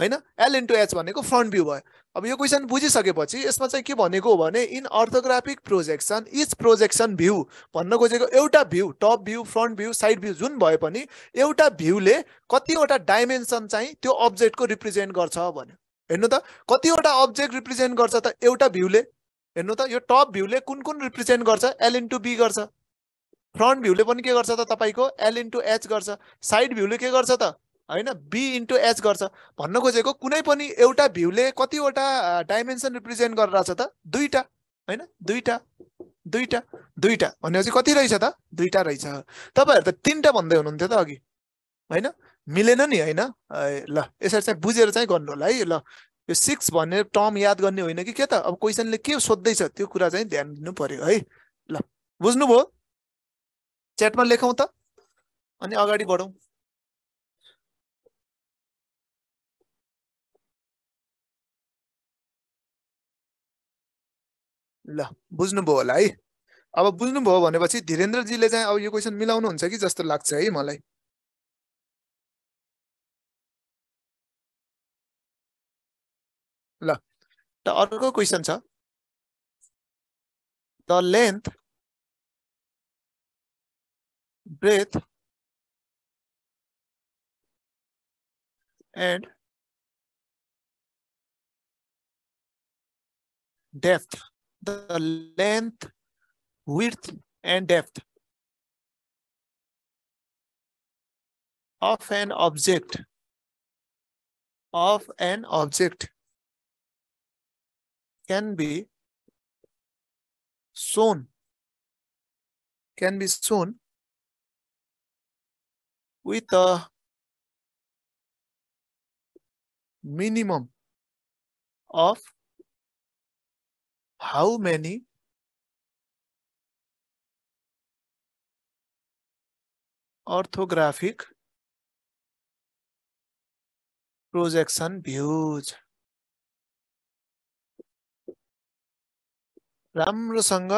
होइन? एल इन्टु एच भनेको फ्रन्ट भ्यू भयो। अब यो क्वेसन बुझिसकेपछि यसमा चाहिँ के भनेको हो भने in orthographic projection each projection view भन्न खोजेको एउटा view top view front view side view जुन भए पनि एउटा भ्यूले कतिवटा डाइमेन्सन चाहिँ त्यो अब्जेक्टको रिप्रेजेन्ट गर्छ भन्यो। हेर्नु त कतिवटा अब्जेक्ट रिप्रेजेन्ट गर्छ त एउटा भ्यूले हेर्नु त यो टप भ्यूले कुन कुन रिप्रेजेन्ट गर्छ? एल इन्टु बी गर्छ। फ्रन्ट भ्यूले पनि के गर्छ त तपाईँको? एल इन्टु एच गर्छ। साइड भ्यूले के गर्छ त? होइन बी इन्टु एच गर्छ। भन्न खोजेको कुनै पनि एउटा भ्यूले कतिवटा डाइमेन्सन रिप्रेजेन्ट गरेर छ त? दुईवटा होइन? दुईवटा दुईवटा दुईवटा भनेपछि कति रहेछ त? दुईवटा रहेछ। तपाईँहरू त तिनवटा भन्दै हुनुहुन्थ्यो त अघि। होइन? मिलेन नि होइन? ल यसरी चाहिँ बुझेर चाहिँ गर्नु होला है। ल यो सिक्स भन्ने टर्म याद गर्ने होइन कि के त? अब क्वेसनले के सोध्दैछ त्यो कुरा चाहिँ ध्यान दिनु पर्यो है। ल बुझ्नुभयो? च्याटमा लेखौँ त। अनि अगाडि बढौँ। ल बुझ्नुभयो होला है। अब बुझ्नुभयो भनेपछि धीरेन्द्रजीले चाहिँ अब यो क्वेसन मिलाउनुहुन्छ कि जस्तो लाग्छ है मलाई? ल त अर्को क्वेसन छ। The length breadth and depth. The length width and depth of an object of an object can be shown can be shown with a minimum of how many orthographic projection views राम्रोसँग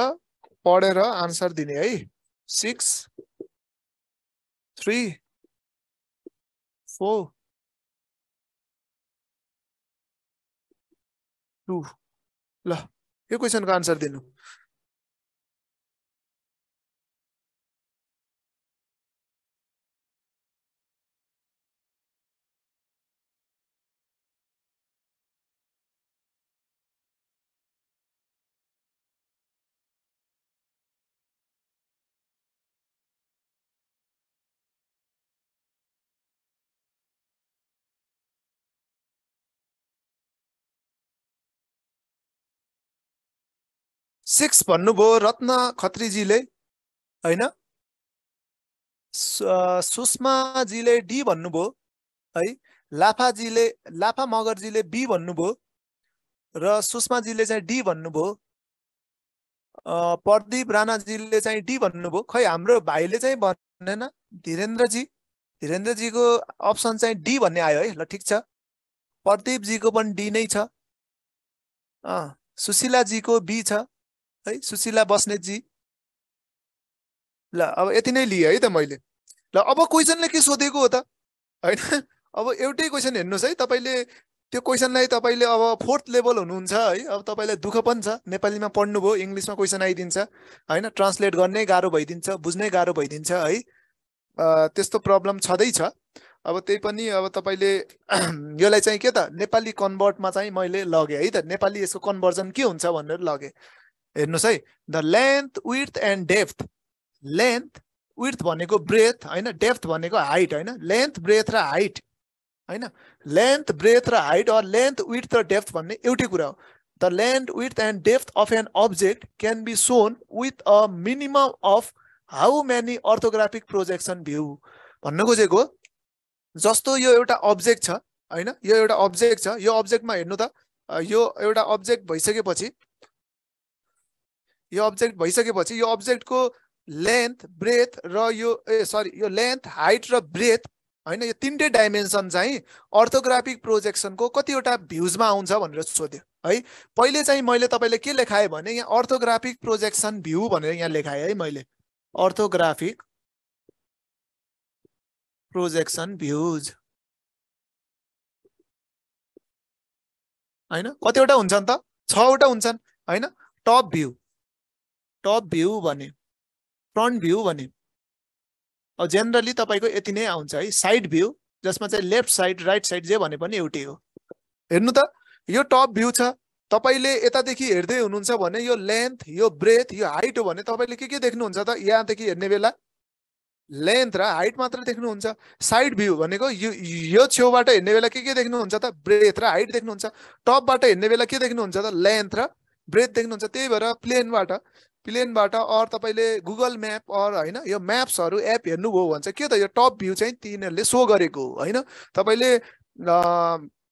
पढेर answer दिने है six three four two ल यो क्वेसनको answer दिनु। Six भन्नुभयो रत्न खत्रीजीले होइन? सुषमाजीले डी भन्नुभयो है? लाफाजीले लाफा मगरजीले बी भन्नुभयो र सुषमाजीले चाहिँ डी भन्नुभयो प्रदीप राणाजीले चाहिँ डी भन्नुभयो। खै हाम्रो भाइले चाहिँ भनेन? धीरेन्द्रजी? धीरेन्द्रजीको अप्सन चाहिँ डी भन्ने आयो है ल ठिक छ। प्रदीपजीको पनि डी नै छ। सुशीलाजीको बी छ। है सुशीला बस्नेतजी। ल अब यति नै लिएँ है त मैले। ल अब क्वेसनले के सोधेको हो त? होइन अब एउटै क्वेसन हेर्नुहोस् है तपाईँले त्यो क्वेसनलाई तपाईँले अब फोर्थ लेभल हुनुहुन्छ है अब तपाईँलाई दुःख पनि छ। नेपालीमा पढ्नुभयो इङ्ग्लिसमा क्वेसन आइदिन्छ। होइन ट्रान्सलेट गर्नै गाह्रो भइदिन्छ बुझ्नै गाह्रो भइदिन्छ है। त्यस्तो प्रब्लम छँदैछ अब त्यही पनि अब तपाईँले यसलाई चाहिँ के त नेपाली कन्भर्टमा चाहिँ मैले लगेँ है त। नेपाली यसको कन्भर्जन के हुन्छ भनेर लगेँ। हेर्नुहोस् है the length width and depth. Length width भनेको ब्रेथ होइन? डेप्थ भनेको हाइट होइन? लेन्थ ब्रेथ र हाइट होइन? लेन्थ ब्रेथ र हाइट अर लेन्थ विथ र डेप्थ भन्ने एउटै कुरा हो। The length width and depth of an object can be shown with a minimum of how many orthographic projection view. भन्न खोजेको जस्तो यो एउटा अब्जेक्ट छ होइन? यो एउटा अब्जेक्ट छ यो अब्जेक्टमा हेर्नु त यो एउटा अब्जेक्ट भइसकेपछि यो अब्जेक्ट भइसकेपछि यो अब्जेक्टको लेन्थ ब्रेथ र यो ए सरी यो लेन्थ हाइट र ब्रेथ होइन यो तिनटै डाइमेन्सन चाहिँ अर्थोग्राफिक प्रोजेक्सनको कतिवटा भ्युजमा आउँछ भनेर सोध्यो। है पहिले चाहिँ मैले तपाईँले के लेखाएँ भने यहाँ अर्थोग्राफिक प्रोजेक्सन भ्यू भनेर यहाँ लेखाएँ है मैले। अर्थोग्राफिक प्रोजेक्सन भ्युज होइन कतिवटा हुन्छन् त? छवटा हुन्छन् होइन? टप भ्यू टप भ्यू भने फ्रन्ट भ्यू भने अब जेनरली तपाईँको यति नै आउँछ है साइड भ्यू जसमा चाहिँ लेफ्ट साइड राइट साइड जे भने पनि एउटै हो। हेर्नु त यो टप भ्यू छ तपाईँले यतादेखि हेर्दै हुनुहुन्छ भने यो लेन्थ यो ब्रेथ यो हाइट हो भने तपाईँले के के देख्नुहुन्छ त यहाँदेखि हेर्ने बेला? लेन्थ र हाइट मात्र देख्नुहुन्छ। साइड भ्यू भनेको यो यो छेउबाट हेर्ने बेला के के देख्नुहुन्छ त? ब्रेथ र हाइट देख्नुहुन्छ। टपबाट हेर्ने बेला के देख्नुहुन्छ त? लेन्थ र ब्रेथ देख्नुहुन्छ। त्यही भएर प्लेनबाट प्लेनबाट अर तपाईँले गुगल म्याप अर होइन यो म्याप्सहरू एप हेर्नुभयो भने चाहिँ के त यो टप भ्यू चाहिँ तिनीहरूले सो गरेको हो होइन? तपाईँले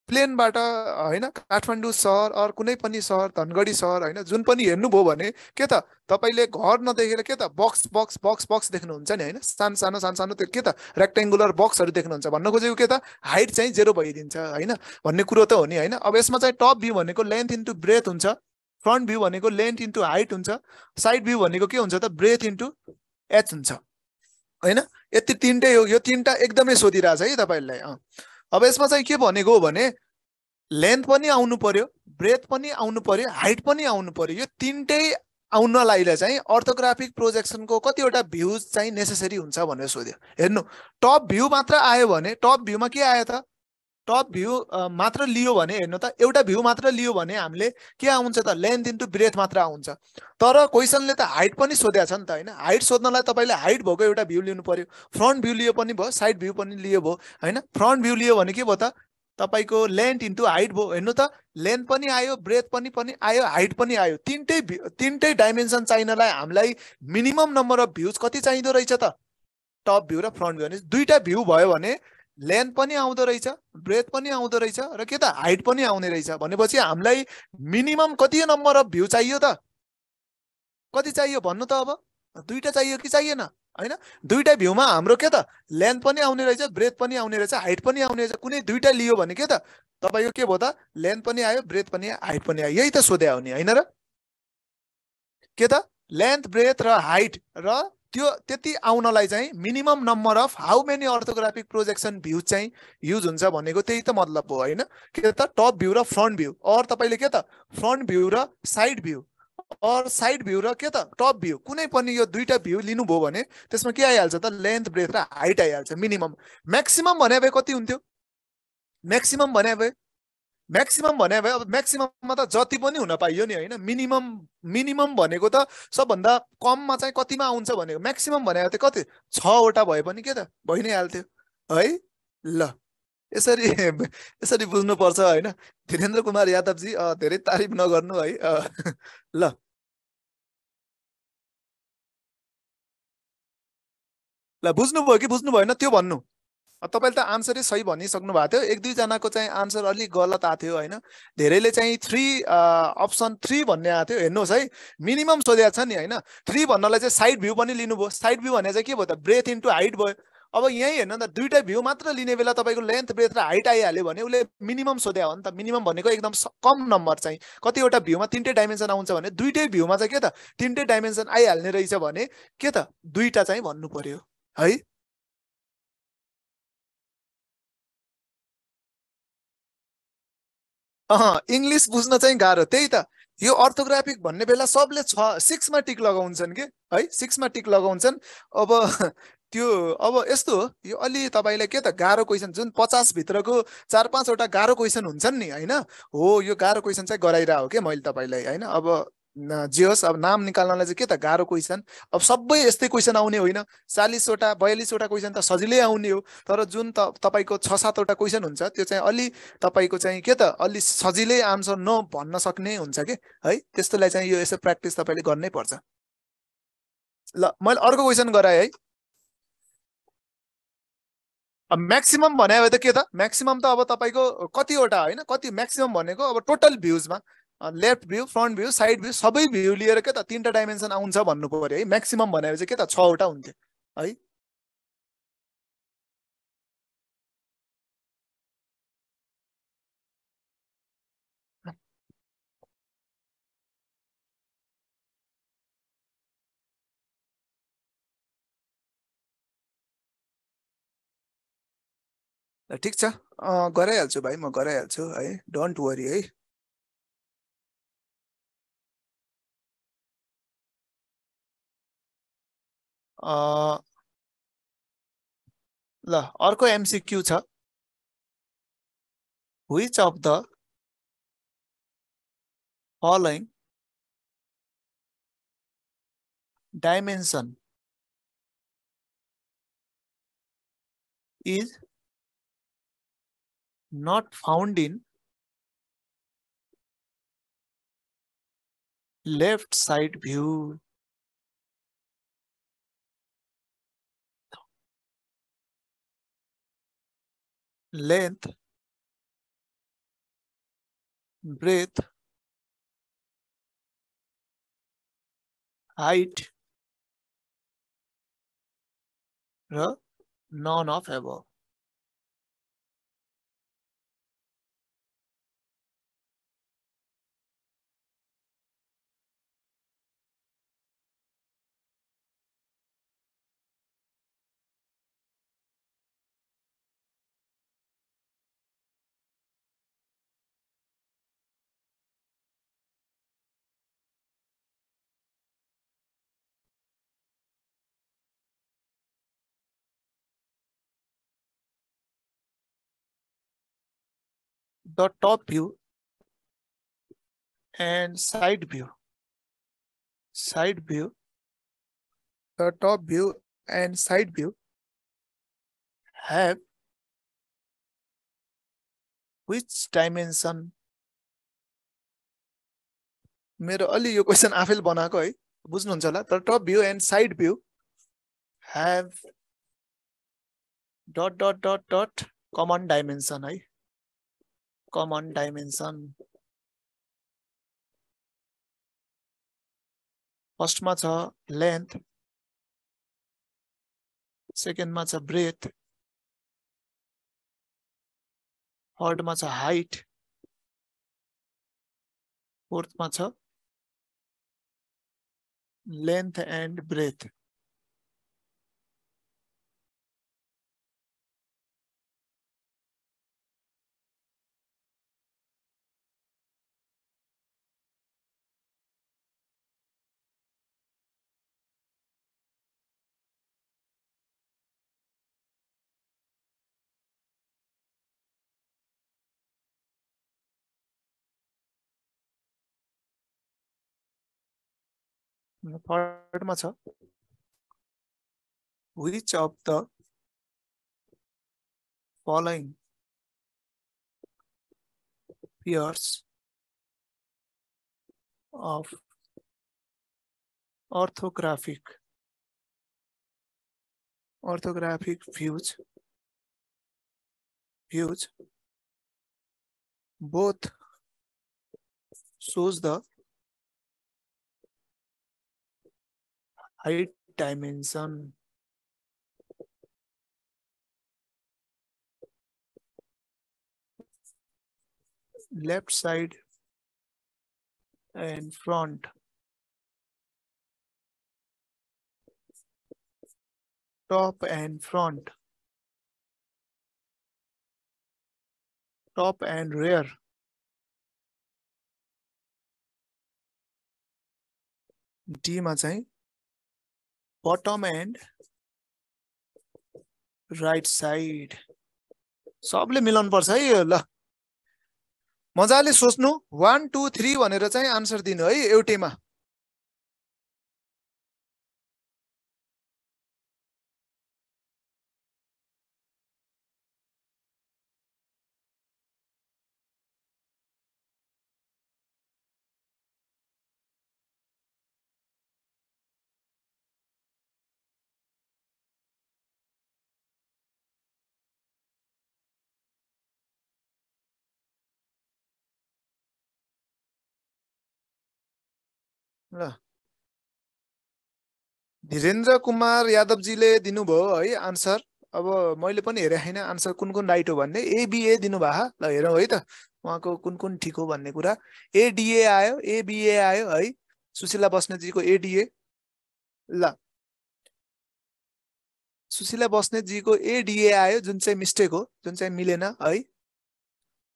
प्लेनबाट होइन काठमाडौँ सहर अरू कुनै पनि सहर धनगढी सहर होइन जुन पनि हेर्नुभयो भने के त तपाईँले घर नदेखेर के त बक्स बक्स बक्स बक्स देख्नुहुन्छ नि होइन? सानो सानो सानो सानो त्यो के त रेक्टेङ्गुलर बक्सहरू देख्नुहुन्छ भन्न खोजेको के त हाइट चाहिँ जेरो भइदिन्छ होइन? भन्ने कुरो त हो नि होइन? अब यसमा चाहिँ टप भ्यू भनेको लेन्थ इन्टु ब्रेथ हुन्छ। फ्रन्ट भ्यू भनेको लेन्थ इन्टु हाइट हुन्छ साइड भ्यू भनेको के हुन्छ त? ब्रेथ इन्टु एच हुन्छ। होइन? यति तिनटै हो यो तिनवटा एकदमै सोधिरहेछ है तपाईँहरूलाई अब यसमा चाहिँ के भनेको हो भने लेन्थ पनि आउनु पर्यो ब्रेथ पनि आउनु पर्यो हाइट पनि आउनु पर्यो। यो तिनटै आउनलाई चाहिँ अर्थोग्राफिक प्रोजेक्सनको कतिवटा भ्युज चाहिँ नेसेसरी हुन्छ भनेर सोध्यो। हेर्नु टप भ्यू मात्र आयो भने टप भ्यूमा के आयो त? टप भ्यू मात्र लियो भने हेर्नु त एउटा भ्यू मात्र लियो भने हामीले के आउँछ त? लेन्थ इन्टु ब्रेथ मात्र आउँछ। तर क्वेसनले त हाइट पनि सोधेको छ नि त होइन? हाइट सोध्नलाई तपाईँले हाइट भएको एउटा भ्यू लिनु पर्यो। फ्रन्ट भ्यू लियो पनि भयो साइड भ्यू पनि लियो भयो होइन? फ्रन्ट भ्यू लियो भने के भयो त? तपाईँको लेन्थ इन्टु हाइट भयो। हेर्नु त लेन्थ पनि आयो ब्रेथ पनि पनि आयो हाइट पनि आयो। तिनटै तिनटै डाइमेन्सन चाहिनलाई हामीलाई मिनिमम नम्बर अफ भ्युज कति चाहिँदो रहेछ त? टप भ्यू र फ्रन्ट भ्यू भने दुईवटा भ्यू भयो भने लेन्थ पनि आउँदो रहेछ ब्रेथ पनि आउँदो रहेछ र के त हाइट पनि आउने रहेछ भनेपछि हामीलाई मिनिमम कति नम्बर अफ भ्यू चाहियो त? कति चाहियो भन्नु त अब? दुईवटा चाहियो कि चाहिएन? होइन? दुईवटा भ्यूमा हाम्रो के त लेन्थ पनि आउने रहेछ ब्रेथ पनि आउने रहेछ हाइट पनि आउने रहेछ कुनै दुईवटा लियो भने के त तपाईँको के भयो त लेन्थ पनि आयो ब्रेथ पनि आयो हाइट पनि आयो यही त सोध्या हो नि होइन र? के त लेन्थ ब्रेथ र हाइट र त्यो त्यति आउनलाई चाहिँ minimum number of how many orthographic projection view चाहिँ युज हुन्छ भनेको त्यही त मतलब हो होइन? के त? टप भ्यू र फ्रन्ट भ्यू अर तपाईँले के त? फ्रन्ट भ्यू र side view or side view र के त? टप भ्यू कुनै पनि यो दुईवटा भ्यू लिनुभयो भने त्यसमा के आइहाल्छ त? लेन्थ ब्रेथ र हाइट आइहाल्छ मिनिमम म्याक्सिमम भने भए कति हुन्थ्यो? म्याक्सिमम भने भए म्याक्सिमम भने म्याक्सिमममा त जति पनि हुन पाइयो नि होइन। मिनिमम मिनिमम भनेको त सबभन्दा कममा चाहिँ कतिमा आउँछ भनेको? म्याक्सिमम भनेको त कति? छवटा भए पनि के त? भइ नै हाल्थ्यो है? ल यसरी यसरी बुझ्नुपर्छ होइन। धीरेन्द्र कुमार यादवजी धेरै तारिफ नगर्नु है। ल। ल बुझ्नुभयो कि बुझ्नु भएन त्यो भन्नु। तपाईँले त आन्सरै सही भनिसक्नु भएको थियो। एक दुईजनाको चाहिँ आन्सर अलिक गलत आएको थियो होइन? धेरैले चाहिँ थ्री अप्सन थ्री भन्ने आएको थियो। हेर्नुहोस् है मिनिमम सोधेको छ नि होइन? थ्री भन्नलाई चाहिँ साइड भ्यू पनि लिनुभयो। साइड भ्यू भने चाहिँ के भयो त? ब्रेथ इन्टु हाइट भयो। अब यहीँ हेर्नु त दुइटै भ्यू मात्र लिने बेला तपाईँको लेन्थ ब्रेथ र हाइट आइहाल्यो भने उसले मिनिमम सोध्या हो नि त। मिनिमम भनेको एकदम कम नम्बर चाहिँ। कतिवटा भ्यूमा तिनटै डाइमेन्सन आउँछ भने दुइटै भ्यूमा चाहिँ के त? तिनटै डाइमेन्सन आइहाल्ने रहेछ भने के त? दुईवटा चाहिँ भन्नु पर्यो। है? अँ इङ्ग्लिस बुझ्न चाहिँ गाह्रो। त्यही त। यो अर्थोग्राफिक भन्ने बेला सबले छ सिक्समा टिक लगाउँछन् कि? है सिक्समा टिक लगाउँछन्। अब त्यो अब यस्तो हो यो अलि तपाईँलाई के त गाह्रो क्वेसन जुन पचासभित्रको चार पाँचवटा गाह्रो क्वेसन हुन्छन् नि होइन? हो यो गाह्रो क्वेसन चाहिँ गराइरहेको क्या मैले तपाईँलाई होइन? अब जे होस् अब नाम निकाल्नलाई चाहिँ के त गाह्रो क्वेसन अब सबै यस्तै क्वेसन आउने होइन। चालिसवटा बयालिसवटा क्वेसन त सजिलै आउने हो। तर जुन त तपाईँको छ सातवटा क्वेसन हुन्छ त्यो चाहिँ अलि तपाईँको चाहिँ के त अलि सजिलै आन्सर न भन्न सक्ने हुन्छ कि? है? त्यस्तोलाई चाहिँ यो यसो प्र्याक्टिस तपाईँले गर्नै पर्छ। ल मैले अर्को क्वेसन गराएँ है। म्याक्सिमम भने त के त म्याक्सिमम त अब तपाईँको कतिवटा होइन कति म्याक्सिमम भनेको अब total भ्युजमा left view front view side view सबै भ्यू लिएर के त तिनवटा डाइमेन्सन आउँछ भन्नु पऱ्यो है। म्याक्सिमम चाहिँ के त छवटा हुन्थ्यो है। ठिक छ। गराइहाल्छु भाइ म गराइहाल्छु है। डोन्ट वरी है। Lurk MCQ which of the following dimension is not found in left side view length breadth height none of above the top view and side view. Side view, the top view and side view have which dimension? मेरो अलि यो question आफैले बनाएको है बुझ्नुहुन्छ होला तर top view and side view have dot dot dot dot common dimension है common dimension. फर्स्टमा छ लेन्थ सेकेन्डमा छ ब्रेथ थर्डमा छ हाइट फोर्थमा छ लेन्थ एन्ड ब्रेथ थर्ड में which of the following pairs of orthographic orthographic views views both shows the height dimension left side and front top and front top and rear डीमा चाहिँ bottom and right side सबले मिलाउनु पर्छ है ल। मजाले सोच्नु। वान टू थ्री भनेर चाहिँ आन्सर दिनु है एउटैमा। ल। धीरेन्द्र कुमार यादवजीले दिनुभयो है आन्सर। अब मैले पनि हेरेको छैन आन्सर कुन कुन राइट हो भन्ने। एबिए दिनुभयो ल हेरौँ है त। उहाँको कुन कुन ठिक हो भन्ने कुरा। एडिए आयो एबिए आयो है। सुशीला बस्नेतजीको एडिए ल। सुशीला बस्नेतजीको एडिए आयो जुन चाहिँ मिस्टेक हो जुन चाहिँ मिलेन है।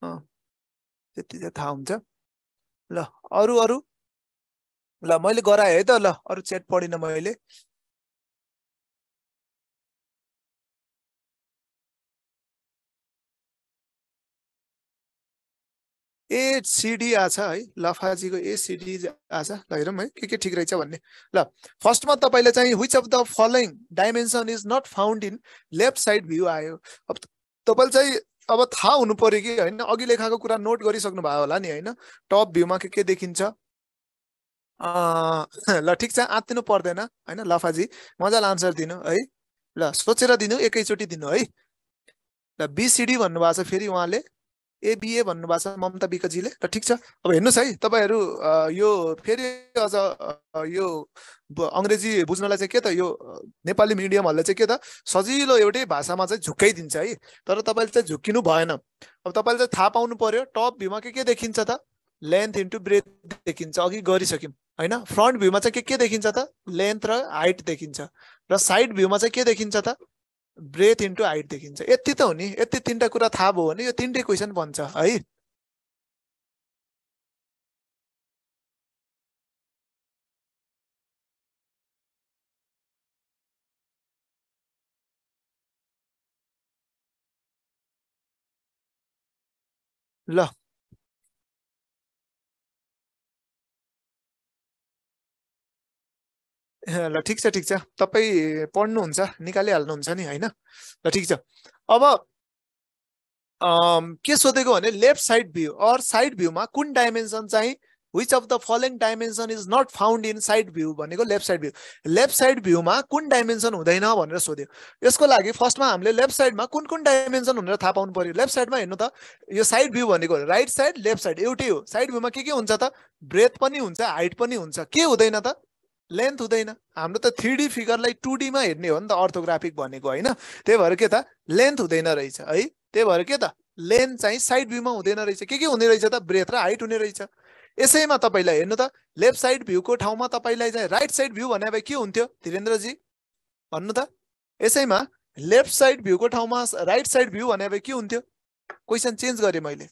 त्यति चाहिँ थाहा हुन्छ। ल अरू अरू? ल मैले गराएँ है त ल अरू च्याट पढिनँ मैले। एसिडी आछ है लफाजीको एसिडी आछ ल हेरौँ है के के ठिक रहेछ भन्ने। ल फर्स्टमा तपाईँले चाहिँ which of the following dimension is not found in left side view आयो? अब तपाईँले चाहिँ अब थाहा हुनु पऱ्यो कि होइन? अघि लेखाएको कुरा नोट गरिसक्नु भयो होला नि होइन? टप भ्यूमा के के देखिन्छ? ल ठिक छ आत्तिनु पर्दैन होइन लफाजी मजाले आन्सर दिनु है ल सोचेर दिनु एकैचोटि दिनु है। ल बिसिडी भन्नुभएको छ फेरि उहाँले एबिए भन्नुभएको छ ममता विकजीले र ठिक छ। अब हेर्नुहोस् है तपाईँहरू यो फेरि अझ यो अङ्ग्रेजी बुझ्नलाई चाहिँ के त यो नेपाली मिडियमहरूलाई चाहिँ के त सजिलो एउटै भाषामा चाहिँ झुक्काइदिन्छ है। तर तपाईँले चाहिँ झुक्किनु भएन। अब तपाईँले चाहिँ थाहा पाउनु पर्यो टप भ्यूमा के के देखिन्छ त? लेन्थ इन्टु ब्रेथ देखिन्छ अघि गरिसक्यौँ। होइन? फ्रन्ट भ्यूमा चाहिँ के के देखिन्छ त? लेन्थ र हाइट देखिन्छ। र साइड भ्यूमा चाहिँ के देखिन्छ त? ब्रेथ इन्टु हाइट देखिन्छ। यति त हो नि? यति तिनवटा कुरा थाहा भयो भने यो तिनटै क्वेसन बन्छ है? ल। ल ठिक छ ठिक छ। तपाईँ पढ्नुहुन्छ निकालिहाल्नुहुन्छ नि होइन? ल ठिक छ। अब के सोधेको भने left side view or side भ्यूमा कुन डाइमेन्सन चाहिँ which of the following dimension is not found in side view भनेको left side view. Left side भ्यूमा कुन डाइमेन्सन हुँदैन भनेर सोध्यो। यसको लागि फर्स्टमा हामीले लेफ्ट साइडमा कुन कुन डाइमेन्सन भनेर थाहा पाउनु पर्यो? लेफ्ट साइडमा हेर्नु त यो साइड भ्यू भनेको राइट साइड लेफ्ट साइड एउटै हो। साइड भ्यूमा के के हुन्छ त? ब्रेथ पनि हुन्छ हाइट पनि हुन्छ। के हुँदैन त? लेन्थ हुँदैन। हाम्रो त थ्री डी फिगरलाई टु डीमा हेर्ने हो नि त अर्थोग्राफिक भनेको होइन? त्यही भएर के त? लेन्थ हुँदैन रहेछ है? त्यही भएर के त? लेन्थ चाहिँ साइड भ्यूमा हुँदैन रहेछ। के के हुने रहेछ त? ब्रेथ र हाइट हुने रहेछ। यसैमा तपाईँलाई हेर्नु त लेफ्ट साइड भ्यूको ठाउँमा तपाईँलाई चाहिँ राइट साइड भ्यू भने भए के हुन्थ्यो? धीरेन्द्रजी भन्नु त। यसैमा लेफ्ट साइड भ्यूको ठाउँमा राइट साइड भ्यू भने भए के हुन्थ्यो? क्वेसन चेन्ज गरेँ मैले।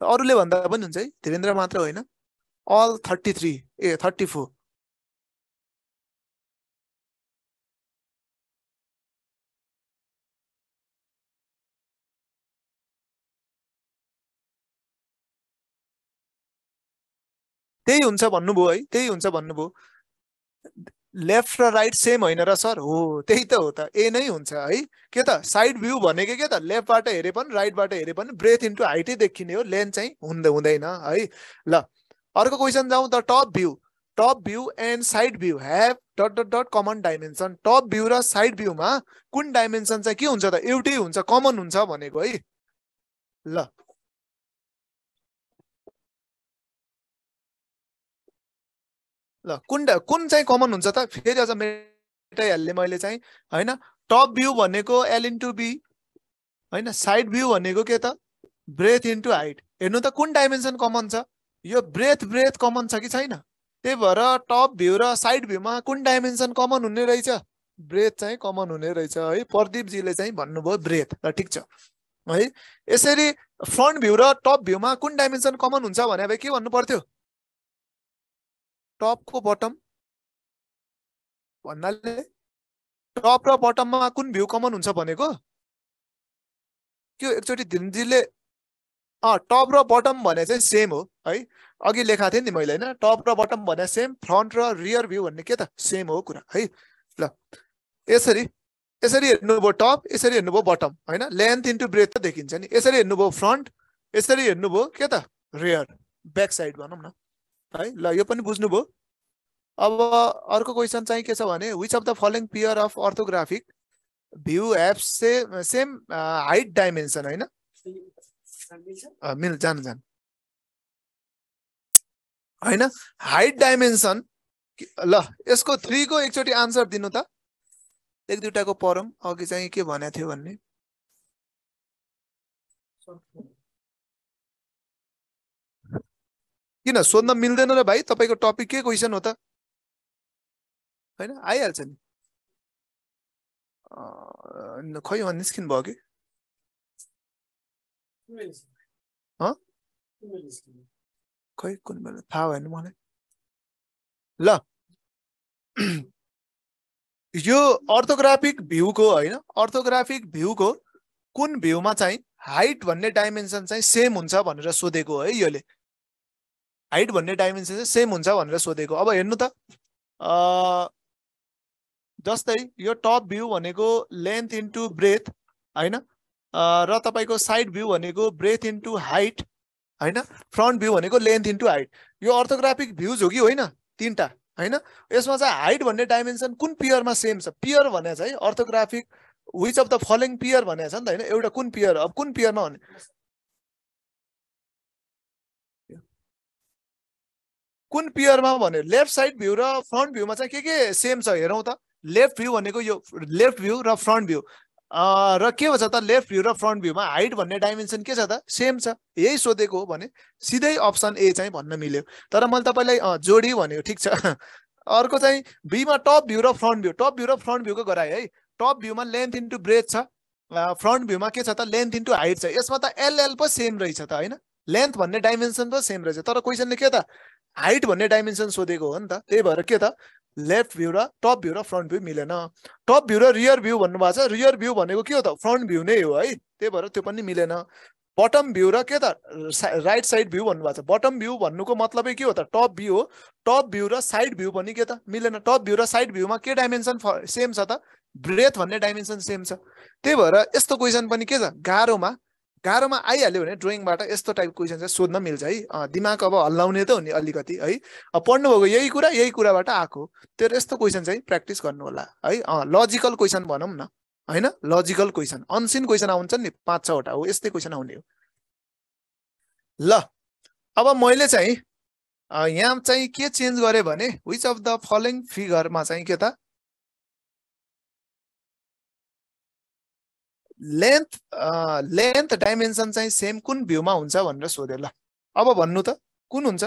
अरूले भन्दा पनि हुन्छ है। धीरेन्द्र मात्र होइन। थ्री ए थर्टी फोर त्यही हुन्छ भन्नुभयो है, त्यही हुन्छ भन्नुभयो। लेफ़्ट र राइट सेम होइन र सर? हो, त्यही त हो त। ए नै हुन्छ है। के त साइड भ्यू भनेको के त? लेफ्टबाट हेरे पनि राइटबाट हेरे पनि ब्रेथ इन्टु हाइटै देखिने हो। लेन्थ चाहिँ हुँदै, हुँदैन है। ल। अर्को क्वेसन जाउँ the top view top view and side view have dot dot dot common dimension top view र साइड भ्यूमा कुन डाइमेन्सन चाहिँ के हुन्छ त? एउटै हुन्छ कमन हुन्छ भनेको है। ल। ल कुन कुन चाहिँ कमन हुन्छ त? फेरि अझ मेटाइहाल्ने मैले चाहिँ होइन? टप भ्यू भनेको एल इन्टु बी होइन? साइड भ्यू भनेको के त? ब्रेथ इन्टु हाइट हेर्नु त कुन डाइमेन्सन कमन छ? यो ब्रेथ ब्रेथ कमन छ कि छैन? त्यही भएर टप भ्यू र साइड भ्यूमा कुन डाइमेन्सन कमन हुने रहेछ? ब्रेथ चाहिँ कमन हुने रहेछ है। प्रदीपजीले चाहिँ भन्नुभयो ब्रेथ र ठिक छ। है यसरी फ्रन्ट भ्यू र टप भ्यूमा कुन डाइमेन्सन कमन हुन्छ भने अब के भन्नु पर्थ्यो टपको बटम भन्नाले टप र बटममा कुन भ्यू कमन हुन्छ भनेको? त्यो एकचोटि धिन्जीले अँ टप र बटम भने चाहिँ सेम हो है? अघि लेखाएको थिएँ नि मैले होइन? टप र बटम भने सेम फ्रन्ट र रियर भ्यू भन्ने के त? सेम हो कुरा है? ल यसरी यसरी हेर्नुभयो टप यसरी हेर्नुभयो बटम होइन? लेन्थ इन्टु ब्रेथ त देखिन्छ नि। यसरी हेर्नुभयो फ्रन्ट यसरी हेर्नुभयो के त? रियर ब्याक साइड भनौँ न है? ल यो पनि बुझ्नुभयो। अब अर्को क्वेसन चाहिँ के छ भने which of the following pair of orthographic view have same same height dimension होइन? मिल जानु जानु। होइन? हाइट डाइमेन्सन ल यसको थ्रीको एकचोटि आन्सर दिनु त। एक दुइटाको परौँ अघि चाहिँ के भनेको थियो भन्ने? किन? सोध्न मिल्दैन र भाइ तपाईँको टपिक के क्वेसन हो त? होइन? आइहाल्छ नि। खै निस्किनु भयो कि? खै कुन बेला थाहा भएन मलाई ल यो अर्थोग्राफिक भ्यूको होइन अर्थोग्राफिक भ्यूको कुन भ्यूमा चाहिँ हाइट भन्ने डाइमेन्सन चाहिँ सेम हुन्छ भनेर सोधेको हो योले हाइट भन्ने डाइमेन्सन चाहिँ सेम हुन्छ भनेर सोधेको अब हेर्नु त जस्तै यो टप भ्यू भनेको लेन्थ इन्टु ब्रेथ होइन र तपाईँको साइड भ्यू भनेको ब्रेथ इन्टु हाइट होइन? फ्रन्ट भ्यू भनेको लेन्थ इन्टु हाइट यो अर्थोग्राफिक भ्युज हो कि होइन? तिनवटा होइन? यसमा चाहिँ हाइट भन्ने डाइमेन्सन कुन पियरमा सेम छ? पियर भने चाहिँ orthographic which of the following pair भनेको छ नि त होइन? एउटा कुन पियर अब कुन पियरमा भने? कुन पियरमा भने? लेफ्ट साइड भ्यू र फ्रन्ट भ्यूमा चाहिँ के के सेम छ? हेरौँ त। लेफ्ट भ्यू भनेको यो लेफ्ट भ्यू र फ्रन्ट भ्यू र के भन्छ त लेफ्ट भ्यू र फ्रन्ट भ्यूमा हाइट भन्ने डाइमेन्सन के छ त? सेम छ। यही सोधेको हो भने सिधै अप्सन ए चाहिँ भन्न मिल्यो। तर मैले तपाईँलाई जोडी भनेको ठिक छ। अर्को चाहिँ बीमा टप भ्यू र फ्रन्ट भ्यू। टप भ्यू र फ्रन्ट भ्यूको गराए है। टप भ्यूमा लेन्थ इन्टु ब्रेथ छ। फ्रन्ट भ्यूमा के छ त? लेन्थ इन्टु हाइट छ। यसमा त एलएल पो सेम रहेछ त होइन? लेन्थ भन्ने डाइमेन्सन पो सेम रहेछ। तर क्वेसनले के त? हाइट भन्ने डाइमेन्सन सोधेको हो नि त। त्यही भएर के त? लेफ्ट भ्यू र टप भ्यू र फ्रन्ट भ्यू मिलेन। टप भ्यू र रियर भ्यू भन्नुभएको छ। रियर भ्यू भनेको के हो त? फ्रन्ट भ्यू नै हो है। त्यही भएर त्यो पनि मिलेन। बटम भ्यू र के त? राइट साइड भ्यू भन्नुभएको छ। बटम भ्यू भन्नुको मतलबै के हो त? टप भ्यू हो। टप भ्यू र साइड भ्यू पनि के त? मिलेन। टप भ्यू र साइड भ्यूमा के डाइमेन्सन सेम छ त? ब्रेथ भन्ने डाइमेन्सन सेम छ। त्यही भएर यस्तो क्वेसन पनि के छ? गाह्रोमा गाह्रोमा आइहाल्यो भने ड्रइङबाट यस्तो टाइप क्वेसन चाहिँ सोध्न मिल्छ है। दिमाग अब हल्लाउने त हो नि अलिकति है। पढ्नुभएको यही कुरा यही कुराबाट आएको त्यो यस्तो क्वेसन चाहिँ प्र्याक्टिस गर्नु होला है लजिकल क्वेसन भनौँ न होइन? लजिकल क्वेसन अनसिन क्वेसन आउँछ नि पाँच छवटा हो यस्तै क्वेसन आउने हो। ल अब मैले चाहिँ यहाँ चाहिँ के चेन्ज गरेँ भने विच अफ द फलोइङ फिगरमा चाहिँ के त? लेन्थ लेन्थ डाइमेन्सन चाहिँ सेम कुन भ्यूमा हुन्छ भनेर सोध्यो ल। अब भन्नु त कुन हुन्छ?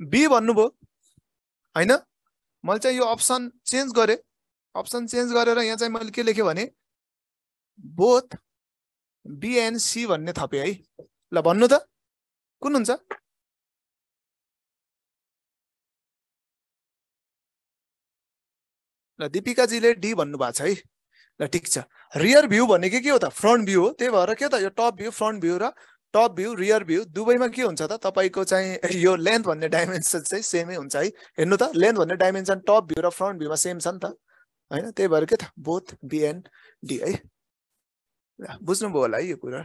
बी भन्नुभयो। होइन? मैले चाहिँ यो अप्सन चेन्ज गरेँ। अप्सन चेन्ज गरेर यहाँ चाहिँ मैले के लेखेँ भने बोथ बिएनसी भन्ने थपेँ है। ल भन्नु त। कुन हुन्छ? ल दिपिकाजीले डी भन्नुभएको छ है। ल ठिक छ। रियर भ्यू भनेको के हो त? फ्रन्ट भ्यू हो। त्यही भएर के त? यो टप भ्यू फ्रन्ट भ्यू र टप भ्यू रियर भ्यू दुवैमा के हुन्छ त? तपाईँको चाहिँ यो लेन्थ भन्ने डाइमेन्सन चाहिँ सेमै हुन्छ है। हेर्नु त लेन्थ भन्ने डाइमेन्सन टप भ्यू र फ्रन्ट भ्यूमा सेम छ नि त। होइन? त्यही भएर के त? बोथ बिएनडी है। बुझ्नुभयो होला है यो कुरा?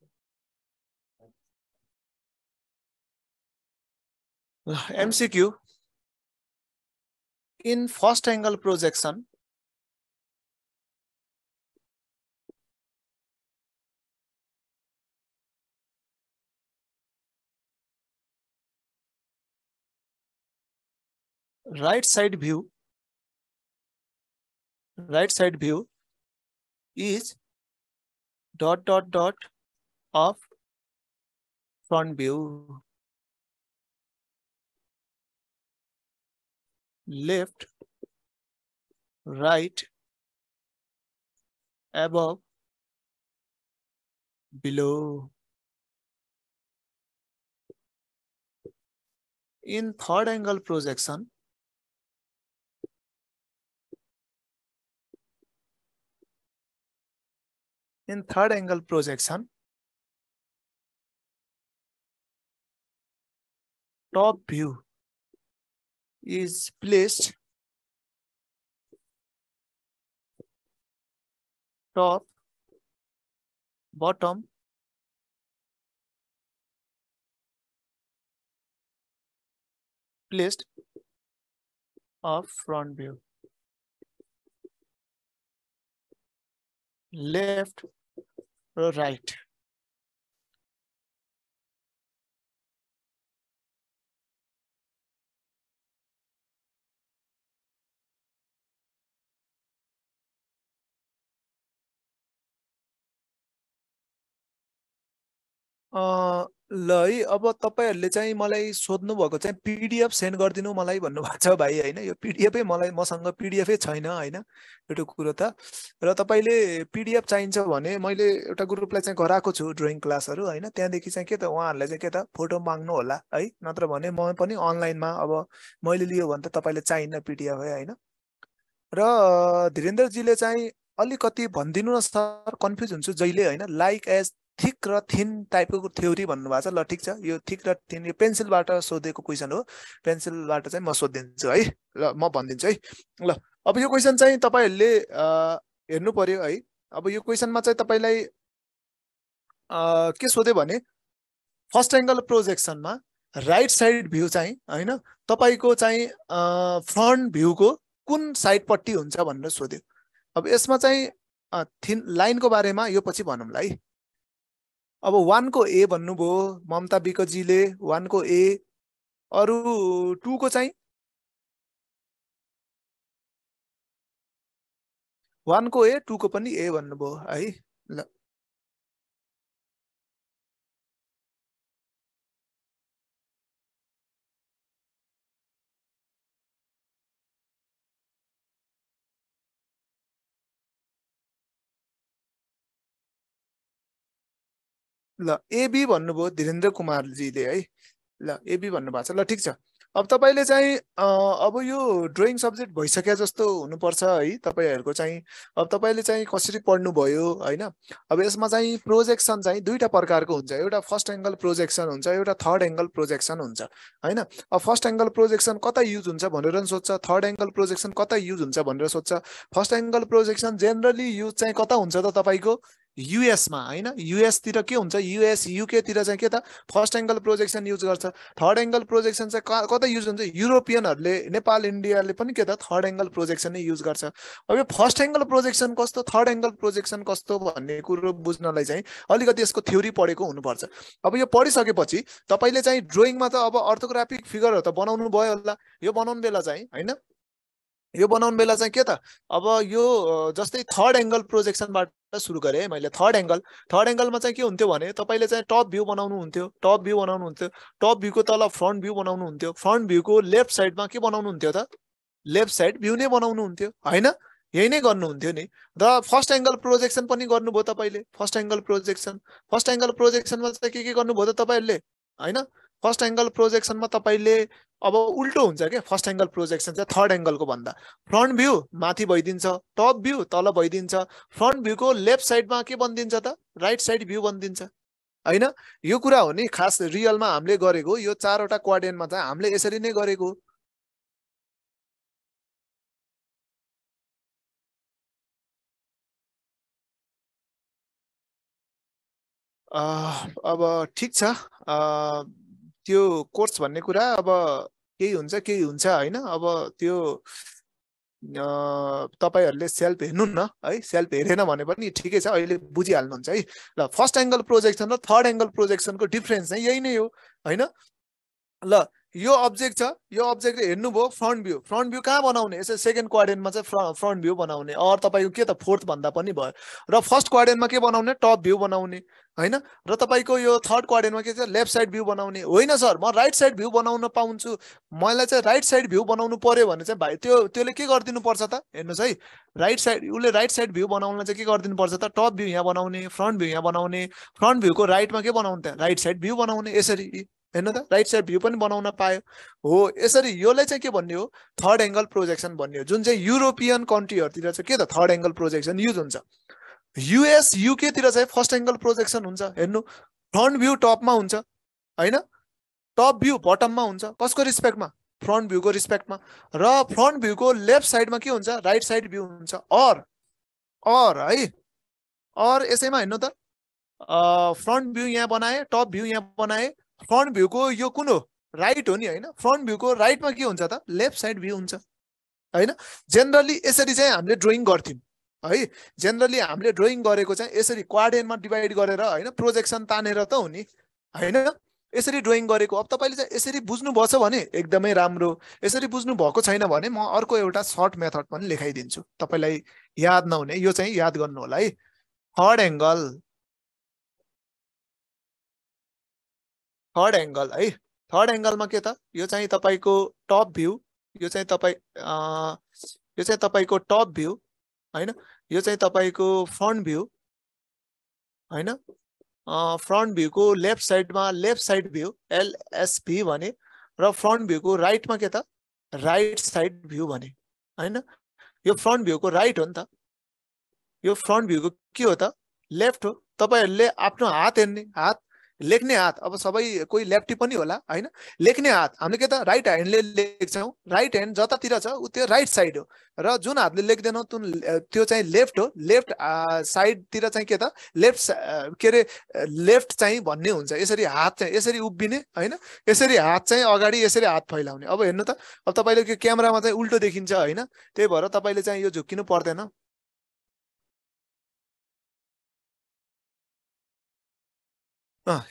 MCQ in first angle projection right side view right side view is dot dot dot of front view left right above below. In third angle projection in third angle projection, top view is placed top, bottom, placed of front view. left right ल है अब तपाईँहरूले चाहिँ मलाई सोध्नु भएको चाहिँ PDF send गरिदिनु मलाई भन्नुभएको छ भाइ होइन? यो पिडिएफै मलाई मसँग पिडिएफै छैन होइन? एउटा कुरो त। र तपाईँले पिडिएफ चाहिन्छ भने मैले एउटा ग्रुपलाई चाहिँ गराएको छु ड्रइङ क्लासहरू होइन? त्यहाँदेखि चाहिँ के त उहाँहरूलाई चाहिँ के त फोटो माग्नु होला है? नत्र भने म पनि अनलाइनमा अब मैले लियो भने त तपाईँले चाहिन्न पिडिएफ है होइन? र धीरेन्द्रजीले चाहिँ अलिकति भनिदिनु न सर कन्फ्युज हुन्छु जहिले होइन? लाइक एज थिक र थिन टाइपको थ्योरी भन्नुभएको छ। ल ठिक छ। यो थिक र थिन यो पेन्सिलबाट सोधेको क्वेसन हो। पेन्सिलबाट चाहिँ म सोधिदिन्छु है। ल म भनिदिन्छु है। ल अब यो क्वेसन चाहिँ तपाईँहरूले हेर्नु पर्यो है। अब यो क्वेसनमा चाहिँ तपाईँलाई के सोध्यो भने फर्स्ट एङ्गल प्रोजेक्सनमा राइट साइड भ्यू चाहिँ होइन तपाईँको चाहिँ फ्रन्ट भ्यूको कुन साइडपट्टि हुन्छ भनेर सोध्यो। अब यसमा चाहिँ थिन लाइनको बारेमा यो पछि भनौँला है। अब वानको ए भन्नुभयो ममता बिकजीले वानको ए अरू टूको चाहिँ? वानको ए टूको पनि ए भन्नुभयो है? ल। ल एबी भन्नुभयो धीरेन्द्र कुमारजीले है। ल एबी भन्नुभएको छ। ल ठिक छ। अब तपाईँले चाहिँ अब यो ड्रइङ सब्जेक्ट भइसक्यो जस्तो हुनुपर्छ है तपाईँहरूको चाहिँ। अब तपाईँले चाहिँ कसरी पढ्नुभयो होइन? अब यसमा चाहिँ प्रोजेक्सन चाहिँ दुईवटा प्रकारको हुन्छ। एउटा फर्स्ट एङ्गल प्रोजेक्सन हुन्छ एउटा थर्ड एङ्गल प्रोजेक्सन हुन्छ होइन? अब फर्स्ट एङ्गल प्रोजेक्सन कता युज हुन्छ भनेर पनि सोध्छ। थर्ड एङ्गल प्रोजेक्सन कता युज हुन्छ भनेर सोध्छ। First angle projection generally use चाहिँ कता हुन्छ त तपाईँको? युएसमा होइन? युएसतिर के हुन्छ? युएस युकेतिर चाहिँ के त? फर्स्ट एङ्गल प्रोजेक्सन युज गर्छ। थर्ड एङ्गल प्रोजेक्सन चाहिँ कता युज हुन्छ? युरोपियनहरूले नेपाल इन्डियाले पनि के त? थर्ड एङ्गल प्रोजेक्सन नै युज गर्छ। अब यो फर्स्ट एङ्गल प्रोजेक्सन कस्तो? थर्ड एङ्गल प्रोजेक्सन कस्तो भन्ने कुरो बुझ्नलाई चाहिँ अलिकति यसको थ्योरी पढेको हुनुपर्छ। अब यो पढिसकेपछि तपाईँले चाहिँ ड्रइङमा त अब अर्थोग्राफिक फिगरहरू त बनाउनु भयो होला। यो बनाउनु बेला चाहिँ होइन? यो बनाउनु बेला चाहिँ के त? अब यो जस्तै थर्ड एङ्गल प्रोजेक्सनबाट सुरु गरेँ मैले थर्ड एङ्गल थर्ड एङ्गलमा चाहिँ के हुन्थ्यो भने तपाईँले चाहिँ टप भ्यू बनाउनु हुन्थ्यो टप भ्यू बनाउनु हुन्थ्यो टप भ्यूको तल फ्रन्ट भ्यू बनाउनु हुन्थ्यो फ्रन्ट भ्यूको लेफ्ट साइडमा के बनाउनु हुन्थ्यो त? लेफ्ट साइड भ्यू नै बनाउनु हुन्थ्यो होइन? यही नै गर्नुहुन्थ्यो नि। र फर्स्ट एङ्गल प्रोजेक्सन पनि गर्नुभयो तपाईँले first angle projection. First angle प्रोजेक्सनमा चाहिँ के के गर्नुभयो त तपाईँहरूले होइन? फर्स्ट एङ्गल प्रोजेक्सनमा तपाईँले अब उल्टो हुन्छ क्या फर्स्ट एङ्गल प्रोजेक्सन चाहिँ थर्ड एङ्गलको भन्दा। फ्रन्ट भ्यू माथि भइदिन्छ टप भ्यू तल भइदिन्छ। फ्रन्ट भ्यूको लेफ्ट साइडमा के बनिदिन्छ त? राइट साइड भ्यू बनिदिन्छ। होइन? यो कुरा हो नि खास रियलमा हामीले गरेको यो चारवटा क्वार्डेनमा चाहिँ हामीले यसरी नै गरेको। अब ठिक छ। त्यो कोर्स भन्ने कुरा अब केही हुन्छ केही हुन्छ होइन। अब त्यो तपाईँहरूले सेल्फ हेर्नु न है। सेल्फ हेरेन भने पनि ठिकै छ अहिले बुझिहाल्नुहुन्छ है। ल फर्स्ट एङ्गल प्रोजेक्सन र थर्ड एङ्गल प्रोजेक्सनको डिफ्रेन्स चाहिँ यही नै हो होइन। ल यो अब्जेक्ट छ यो अब्जेक्ट हेर्नुभयो फ्रन्ट भ्यू। फ्रन्ट भ्यू कहाँ बनाउने? यसो सेकेन्ड क्वार्डेनमा चाहिँ फ्र फ्रन्ट भ्यू बनाउने। अरू तपाईँको के त फोर्थ भन्दा पनि भयो। र फर्स्ट क्वार्डेनमा के बनाउने? टप भ्यू बनाउने। होइन? र तपाईँको यो थर्ड क्वार्डेनमा के छ? लेफ्ट साइड भ्यू बनाउने। होइन सर म राइट साइड भ्यू बनाउन पाउँछु। मलाई चाहिँ राइट साइड भ्यू बनाउनु पर्यो भने चाहिँ भाइ त्यो त्यसले के गरिदिनु पर्छ त? हेर्नुहोस् है। राइट साइड उसले राइट साइड भ्यू बनाउन चाहिँ के गरिदिनु पर्छ त? टप भ्यू यहाँ बनाउने फ्रन्ट भ्यू यहाँ बनाउने। फ्रन्ट भ्यूको राइटमा के बनाउने त राइट साइड भ्यू बनाउने यसरी। हेर्नु त राइट साइड भ्यू पनि बनाउन पायो। हो यसरी योलाई चाहिँ के भन्ने हो? थर्ड एङ्गल प्रोजेक्सन भन्ने हो। जुन चाहिँ युरोपियन कन्ट्रीहरूतिर चाहिँ के त थर्ड एङ्गल प्रोजेक्सन युज हुन्छ। युएस युकेतिर चाहिँ फर्स्ट एङ्गल प्रोजेक्सन हुन्छ हेर्नु। फ्रन्ट भ्यू टपमा हुन्छ होइन? टप भ्यू बटममा हुन्छ। कसको रिस्पेक्टमा फ्रन्ट भ्यूको रिस्पेक्टमा र फ्रन्ट भ्यूको लेफ्ट साइडमा के हुन्छ? राइट साइड भ्यू हुन्छ। अर अर है? अर यसैमा हेर्नु त। फ्रन्ट भ्यू यहाँ बनाए टप भ्यू यहाँ बनाए। फ्रन्ट भ्यूको यो कुन हो? राइट हो नि होइन? फ्रन्ट भ्यूको राइटमा के हुन्छ त? लेफ्ट साइड भ्यू हुन्छ। होइन? जेनरली यसरी चाहिँ हामीले ड्रइङ गर्थ्यौँ। है? जेनरली हामीले ड्रइङ गरेको चाहिँ यसरी क्वार्डेनमा डिभाइड गरेर होइन प्रोजेक्सन तानेर त हो नि होइन? यसरी ड्रइङ गरेको। अब तपाईँले चाहिँ यसरी बुझ्नुभएछ भने एकदमै राम्रो। यसरी बुझ्नु भएको छैन भने म अर्को एउटा सर्ट मेथड पनि लेखाइदिन्छु। तपाईँलाई याद नहुने यो चाहिँ याद गर्नु होला है। थर्ड एङ्गल थर्ड एङ्गल है। थर्ड एङ्गलमा के त? यो चाहिँ तपाईँको टप भ्यू यो चाहिँ तपाईँ यो चाहिँ तपाईँको टप भ्यू होइन? यो चाहिँ तपाईँको फ्रन्ट भ्यू होइन? फ्रन्ट भ्यूको लेफ्ट साइडमा लेफ्ट साइड भ्यू एलएसभी भने र फ्रन्ट भ्यूको राइटमा के त? राइट साइड भ्यू भने होइन? यो फ्रन्ट भ्यूको राइट हो नि त। यो फ्रन्ट भ्यूको के हो त? लेफ्ट हो। तपाईँहरूले आफ्नो हात हेर्ने हात लेख्ने हात अब सबै कोही लेफ्टी पनि होला होइन? लेख्ने हात हामीले के त राइट ह्यान्डले लेख्छौँ। राइट ह्यान्ड जतातिर छ ऊ त्यो राइट साइड हो। र जुन हातले लेख्दैनौँ तुन त्यो चाहिँ लेफ्ट हो। लेफ्ट साइडतिर चाहिँ के त लेफ्ट के अरे लेफ्ट चाहिँ भन्ने हुन्छ। यसरी हात चाहिँ यसरी उभिने होइन? यसरी हात चाहिँ अगाडि यसरी हात फैलाउने। अब हेर्नु त अब तपाईँले त्यो क्यामेरामा चाहिँ उल्टो देखिन्छ होइन? त्यही भएर तपाईँले चाहिँ यो झुक्किनु पर्दैन।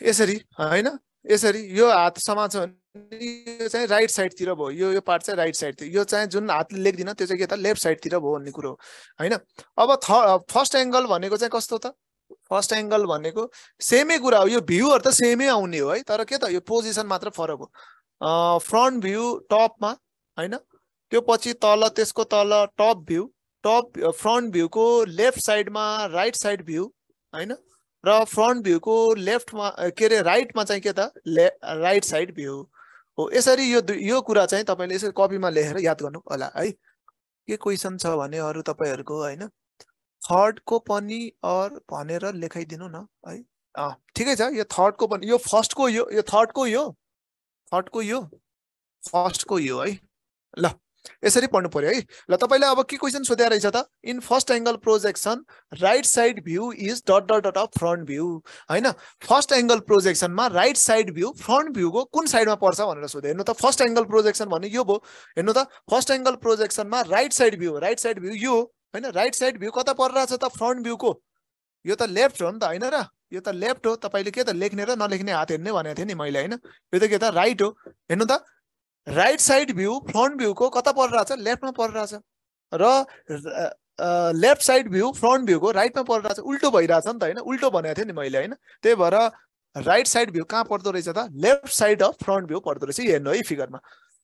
यसरी होइन? यसरी यो हात समाज यो चाहिँ राइट साइडतिर भयो। यो यो पार्ट चाहिँ राइट साइडतिर यो चाहिँ जुन हातले लेख्दिनँ त्यो चाहिँ के त? लेफ्ट साइडतिर भयो भन्ने कुरो होइन? अब थ फर्स्ट एङ्गल भनेको चाहिँ कस्तो त? फर्स्ट एङ्गल भनेको सेमै कुरा हो। यो भ्यूहरू त सेमै आउने हो है तर के त? यो पोजिसन मात्र फरक हो। फ्रन्ट भ्यू टपमा होइन? त्यो पछि तल त्यसको तल टप भ्यू टप फ्रन्ट भ्यूको लेफ्ट साइडमा राइट साइड भ्यू होइन? र फ्रन्ट भ्यूको लेफ्टमा के अरे राइटमा चाहिँ के त? ले राइट साइड भ्यू हो। यसरी यो यो कुरा चाहिँ तपाईँले यसरी कपीमा लेखेर याद गर्नु होला है। के क्वेसन छ भने अरू तपाईँहरूको होइन? थर्डको पनि अर भनेर लेखाइदिनु न है। अँ ठिकै छ। यो थर्डको पनि यो फर्स्टको यो यो थर्डको यो थर्डको यो फर्स्टको यो है। ल। यसरी पढ्नु पर्यो है। ल तपाईँले अब के क्वेसन सोधे रहेछ त? In first angle projection right side view is dot dot dot of front view होइन? फर्स्ट एङ्गल प्रोजेक्सनमा राइट साइड भ्यू फ्रन्ट भ्यूको कुन साइडमा पर्छ भनेर सोध्यो। हेर्नु त फर्स्ट एङ्गल प्रोजेक्सन भने यो भयो। हेर्नु त first angle प्रोजेक्सनमा right side view right side view यो होइन? राइट साइड भ्यू कता परिरहेछ त फ्रन्ट भ्यूको यो त लेफ्ट हो नि त होइन र? यो त लेफ्ट हो। तपाईँले के त लेख्ने र नलेख्ने हात हेर्ने भनेको थिएँ नि मैले होइन? यो त के त राइट हो। हेर्नु त राइट साइड भ्यू फ्रन्ट भ्यूको कता परिरहेछ लेफ्टमा परिरहेछ र लेफ्ट साइड भ्यू फ्रन्ट भ्यूको राइटमा परिरहेछ उल्टो भइरहेछ नि त होइन? उल्टो भनेको थिएँ नि मैले होइन? त्यही भएर राइट साइड भ्यू कहाँ पर्दो रहेछ त? Left side of front view पर्दो रहेछ। हेर्नु है फिगरमा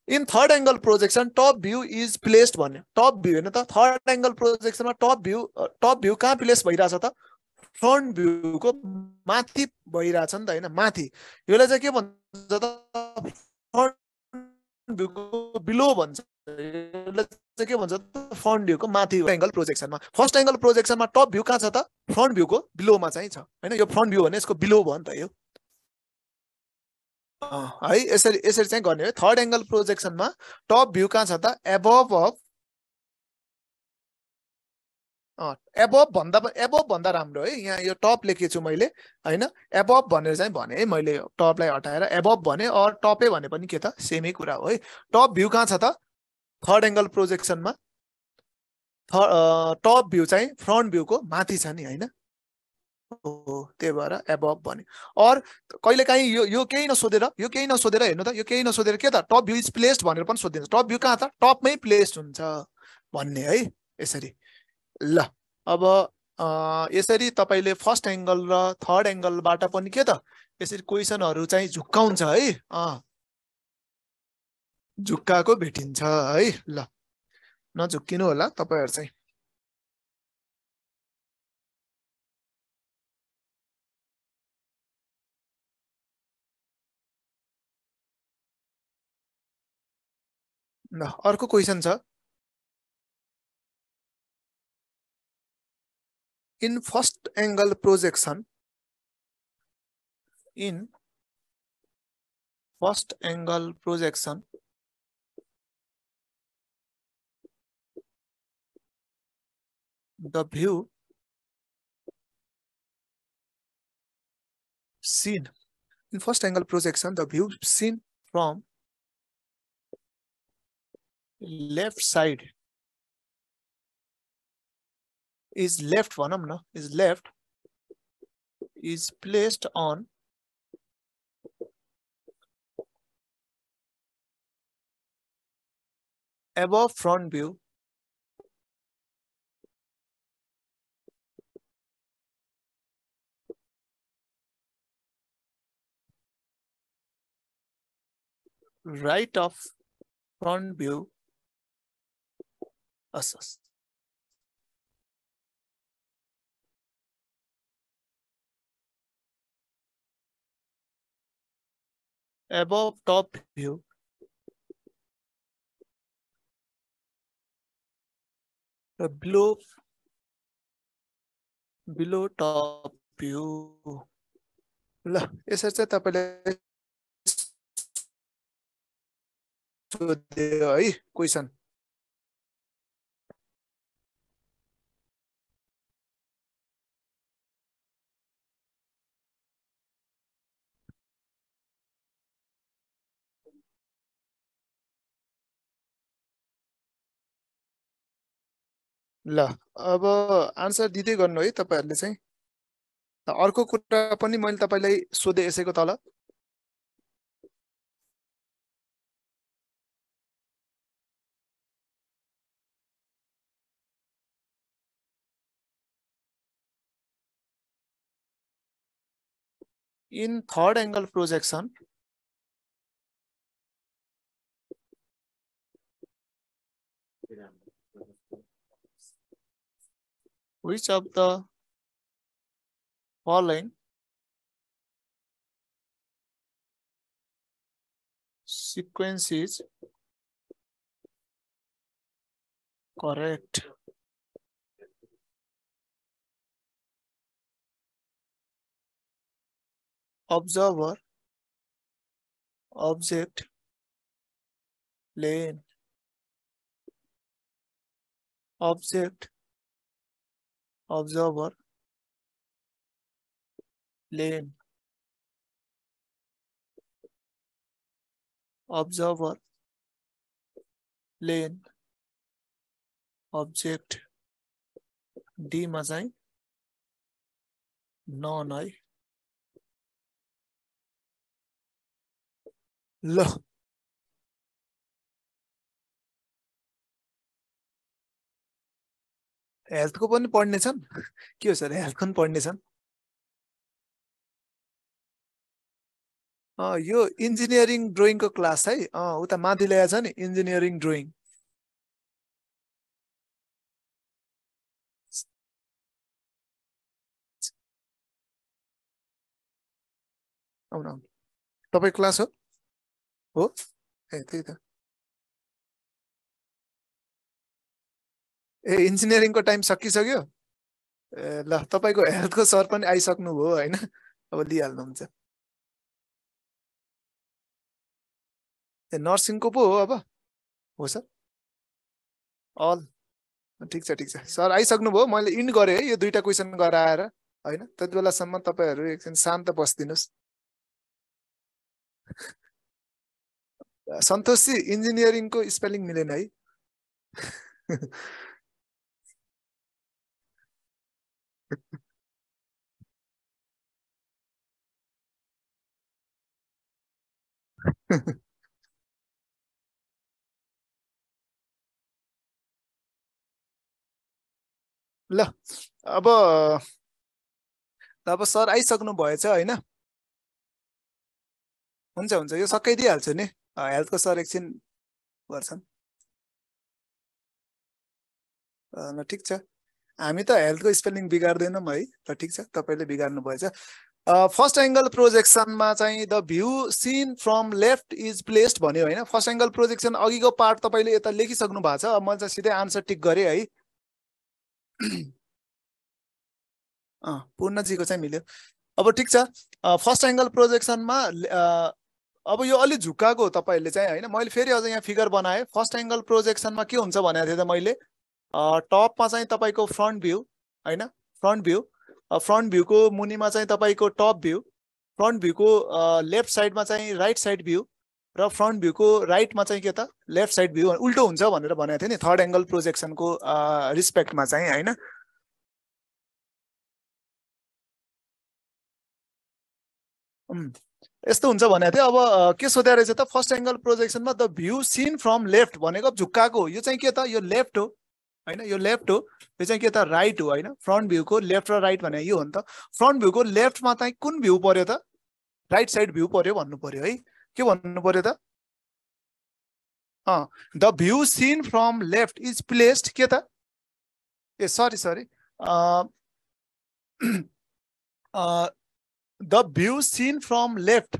in third angle projection top view is placed भन्यो। टप भ्यू हेर्नु त? थर्ड एङ्गल प्रोजेक्सनमा टप भ्यू टप भ्यू कहाँ प्लेस भइरहेछ त? फ्रन्ट भ्यूको माथि भइरहेछ नि त होइन? माथि। यसलाई चाहिँ के भन्छ त? फ्रन्ट बिलो भन्छ। के भन्छ फ्रन्ट भ्यूको माथि एङ्गल प्रोजेक्सनमा फर्स्ट एङ्गल प्रोजेक्सनमा टप भ्यू कहाँ छ त? फ्रन्ट भ्यूको बिलोमा चाहिँ छ। होइन यो फ्रन्ट भ्यू भने यसको बिलो भयो नि त यो। है यसरी यसरी चाहिँ गर्ने हो। थर्ड एङ्गल प्रोजेक्सनमा टप भ्यू कहाँ छ त? एबभ अफ एबभ भन्दा एबभ भन्दा राम्रो है यहाँ यो टप लेखेको छु मैले होइन? एबभ भनेर चाहिँ भने है मैले टपलाई हटाएर एबभ भने अर टपै भने पनि के त? सेमै कुरा हो है। टप भ्यू कहाँ छ त? थर्ड एङ्गल प्रोजेक्सनमा टप भ्यू चाहिँ फ्रन्ट भ्यूको माथि छ नि होइन? हो त्यही भएर एबभ भने। अर कहिले काहीँ यो यो केही नसोधेर यो केही नसोधेर हेर्नु त यो केही नसोधेर के त? टप भ्यू इज प्लेस्ड भनेर पनि सोधिदिन्छ टप भ्यू कहाँ त टपमै प्लेस्ड हुन्छ भन्ने है यसरी। ल। अब यसरी तपाईँले फर्स्ट एङ्गल र थर्ड एङ्गलबाट पनि के त यसरी क्वेसनहरू चाहिँ झुक्काउँछ है। झुक्काएको भेटिन्छ है। ल। नझुक्किनु होला तपाईँहरू चाहिँ। ल अर्को क्वेसन छ। In first angle projection in first angle projection the view seen in first angle projection the view seen from left side is left phenomena is left is placed on above front view. Right of front view assess above top view The blue below top view ल यसरी चाहिँ तपाईँले सोध्यो है question ल अब answer दिँदै गर्नु है तपाईँहरूले चाहिँ। अर्को कुरा पनि मैले तपाईँलाई सोधेँ यसैको तल। In third angle projection which of the following sequence is correct? Observer object plane. Object observer plane observer plane object D मा चाहिँ नन है ल हेल्थको पनि पढ्ने छन्? के हो सर हेल्थको पनि पढ्ने छन्? यो इन्जिनियरिङ ड्रइङको क्लास है? उता माथि ल्याएको छ नि इन्जिनियरिङ ड्रइङ। आउनु आउनु। तपाईँको क्लास हो? हो? ए त्यही त। ए इन्जिनियरिङको टाइम सकिसक्यो? ल तपाईँको हेल्थको सर पनि आइसक्नु भयो होइन? अब लिइहाल्नुहुन्छ। ए नर्सिङको पो हो अब? हो सर अल। ठिक छ ठिक छ। सर आइसक्नु भयो मैले इन्ड गरेँ है यो दुइटा क्वेसन गराएर होइन? त्यति बेलासम्म तपाईँहरू एकछिन शान्त बसिदिनुहोस्। सन्तोषजी इन्जिनियरिङको स्पेलिङ मिलेन है? ल अब अब सर आइसक्नु भएछ होइन? हुन्छ हुन्छ यो सकाइदिइहाल्छु नि। हेल्थको सर एकछिन गर्छन्। ल ठिक छ। हामी त हेल्थको स्पेलिङ बिगार्दैनौँ है ल ठिक छ तपाईँले बिगार्नु भएछ। फर्स्ट एङ्गल प्रोजेक्सनमा चाहिँ the view seen from left is placed भन्यो होइन। फर्स्ट एङ्गल प्रोजेक्सन अघिको पार्ट तपाईँले यता लेखिसक्नु भएको छ। अब मैले चाहिँ सिधै आन्सर टिक गरेँ है। पूर्णजीको चाहिँ मिल्यो। अब ठिक छ। फर्स्ट एङ्गल प्रोजेक्सनमा अब यो अलिक झुक्काएको हो तपाईँहरूले चाहिँ होइन। मैले फेरि अझ यहाँ फिगर बनाएँ। फर्स्ट एङ्गल प्रोजेक्सनमा के हुन्छ भनेको थिएँ त मैले? टपमा चाहिँ तपाईँको फ्रन्ट भ्यू होइन? फ्रन्ट भ्यू फ्रन्ट भ्यूको मुनिमा चाहिँ तपाईँको टप भ्यू फ्रन्ट भ्यूको लेफ्ट साइडमा चाहिँ राइट साइड भ्यू र फ्रन्ट भ्यूको राइटमा चाहिँ के त? लेफ्ट साइड भ्यू उल्टो हुन्छ भनेर भनेको थिएँ नि थर्ड एङ्गल प्रोजेक्सनको रिस्पेक्टमा चाहिँ होइन? यस्तो हुन्छ भनेको थिएँ अब के सोधे रहेछ त? First angle प्रोजेक्सनमा the view seen from left भनेको झुक्काको यो चाहिँ के त? यो लेफ्ट हो। होइन यो लेफ्ट हो। यो चाहिँ के त राइट हो होइन? फ्रन्ट भ्यूको लेफ्ट र राइट भने यो हो नि त। फ्रन्ट भ्यूको लेफ्टमा चाहिँ कुन भ्यू पर्यो त? राइट साइड भ्यू पर्यो भन्नु पर्यो है। के भन्नु पर्यो त? The view seen from left is placed के त? ए sorry sorry the view seen from left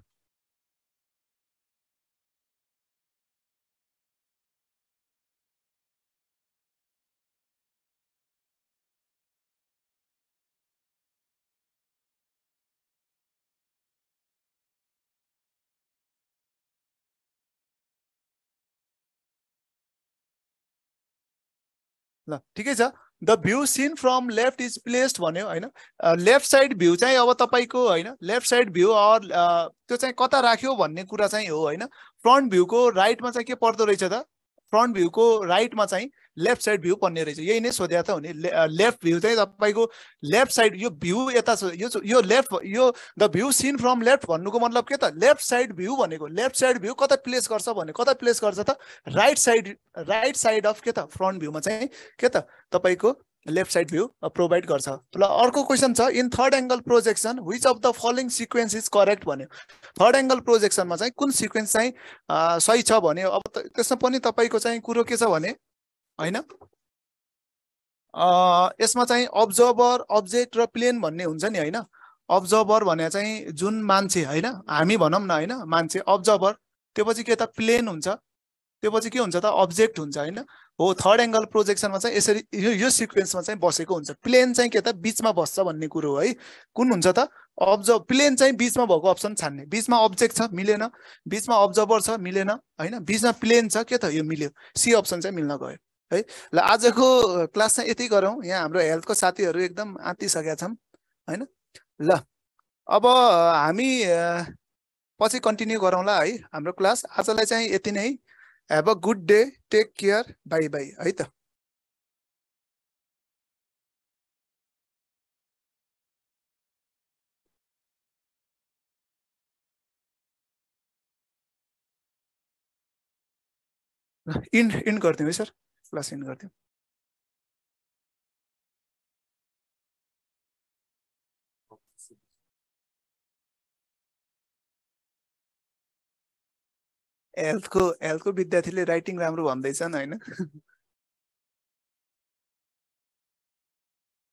ल ठिकै छ। The view seen from left is placed भन्यो होइन? लेफ्ट साइड भ्यू चाहिँ अब तपाईँको होइन? लेफ्ट साइड भ्यू अर त्यो चाहिँ कता राख्यो भन्ने कुरा चाहिँ हो होइन? फ्रन्ट भ्यूको राइटमा चाहिँ के पर्दो रहेछ त? फ्रन्ट भ्यूको राइटमा चाहिँ लेफ्ट साइड भ्यू पर्ने रहेछ। यही नै सोधेको त हो नि लेफ्ट भ्यू चाहिँ तपाईँको लेफ्ट साइड यो भ्यू यता यो लेफ्ट यो the view seen from left भन्नुको मतलब के त? लेफ्ट साइड भ्यू भनेको लेफ्ट साइड भ्यू कता प्लेस गर्छ भने कता प्लेस गर्छ त? Right side right side of के त? फ्रन्ट भ्यूमा चाहिँ के त? तपाईँको लेफ्ट साइड भ्यू प्रोभाइड गर्छ। ल अर्को क्वेसन छ। In third angle projection which of the following sequence is correct भन्यो। थर्ड एङ्गल प्रोजेक्सनमा चाहिँ कुन सिक्वेन्स चाहिँ सही छ भन्यो? अब त्यसमा पनि तपाईँको चाहिँ कुरो के छ भने होइन? यसमा चाहिँ अब्जर्भर अब्जेक्ट र प्लेन भन्ने हुन्छ नि होइन? अब्जर्भर भने चाहिँ जुन मान्छे होइन? हामी भनौँ न होइन? मान्छे अब्जर्भर त्यो पछि के त प्लेन हुन्छ? त्यो पछि के हुन्छ त अब्जेक्ट हुन्छ होइन? हो थर्ड एङ्गल प्रोजेक्सनमा चाहिँ यसरी यो यो सिक्वेन्समा चाहिँ बसेको हुन्छ। प्लेन चाहिँ के त बिचमा बस्छ भन्ने कुरो हो है। कुन हुन्छ त? अब्जर्भ प्लेन चाहिँ बिचमा भएको अप्सन छान्ने। बिचमा अब्जेक्ट छ मिलेन। बिचमा अब्जर्भर छ मिलेन। होइन? बिचमा प्लेन छ के त यो मिल्यो? सी अप्सन चाहिँ मिल्न गयो। है? ल आजको क्लास चाहिँ यति गरौँ। यहाँ हाम्रो हेल्थको साथीहरू एकदम आँतिसकेका छौँ होइन? ल अब हामी पछि कन्टिन्यू गरौँला है हाम्रो क्लास। आजलाई चाहिँ यति नै। Have a good day take care bye bye है त? इन्ड इन्ड गरिदिउँ है सर। क्लास इन्ड गरिदिउँ हेल्थको हेल्थको विद्यार्थीले राइटिङ राम्रो भन्दैछन् होइन।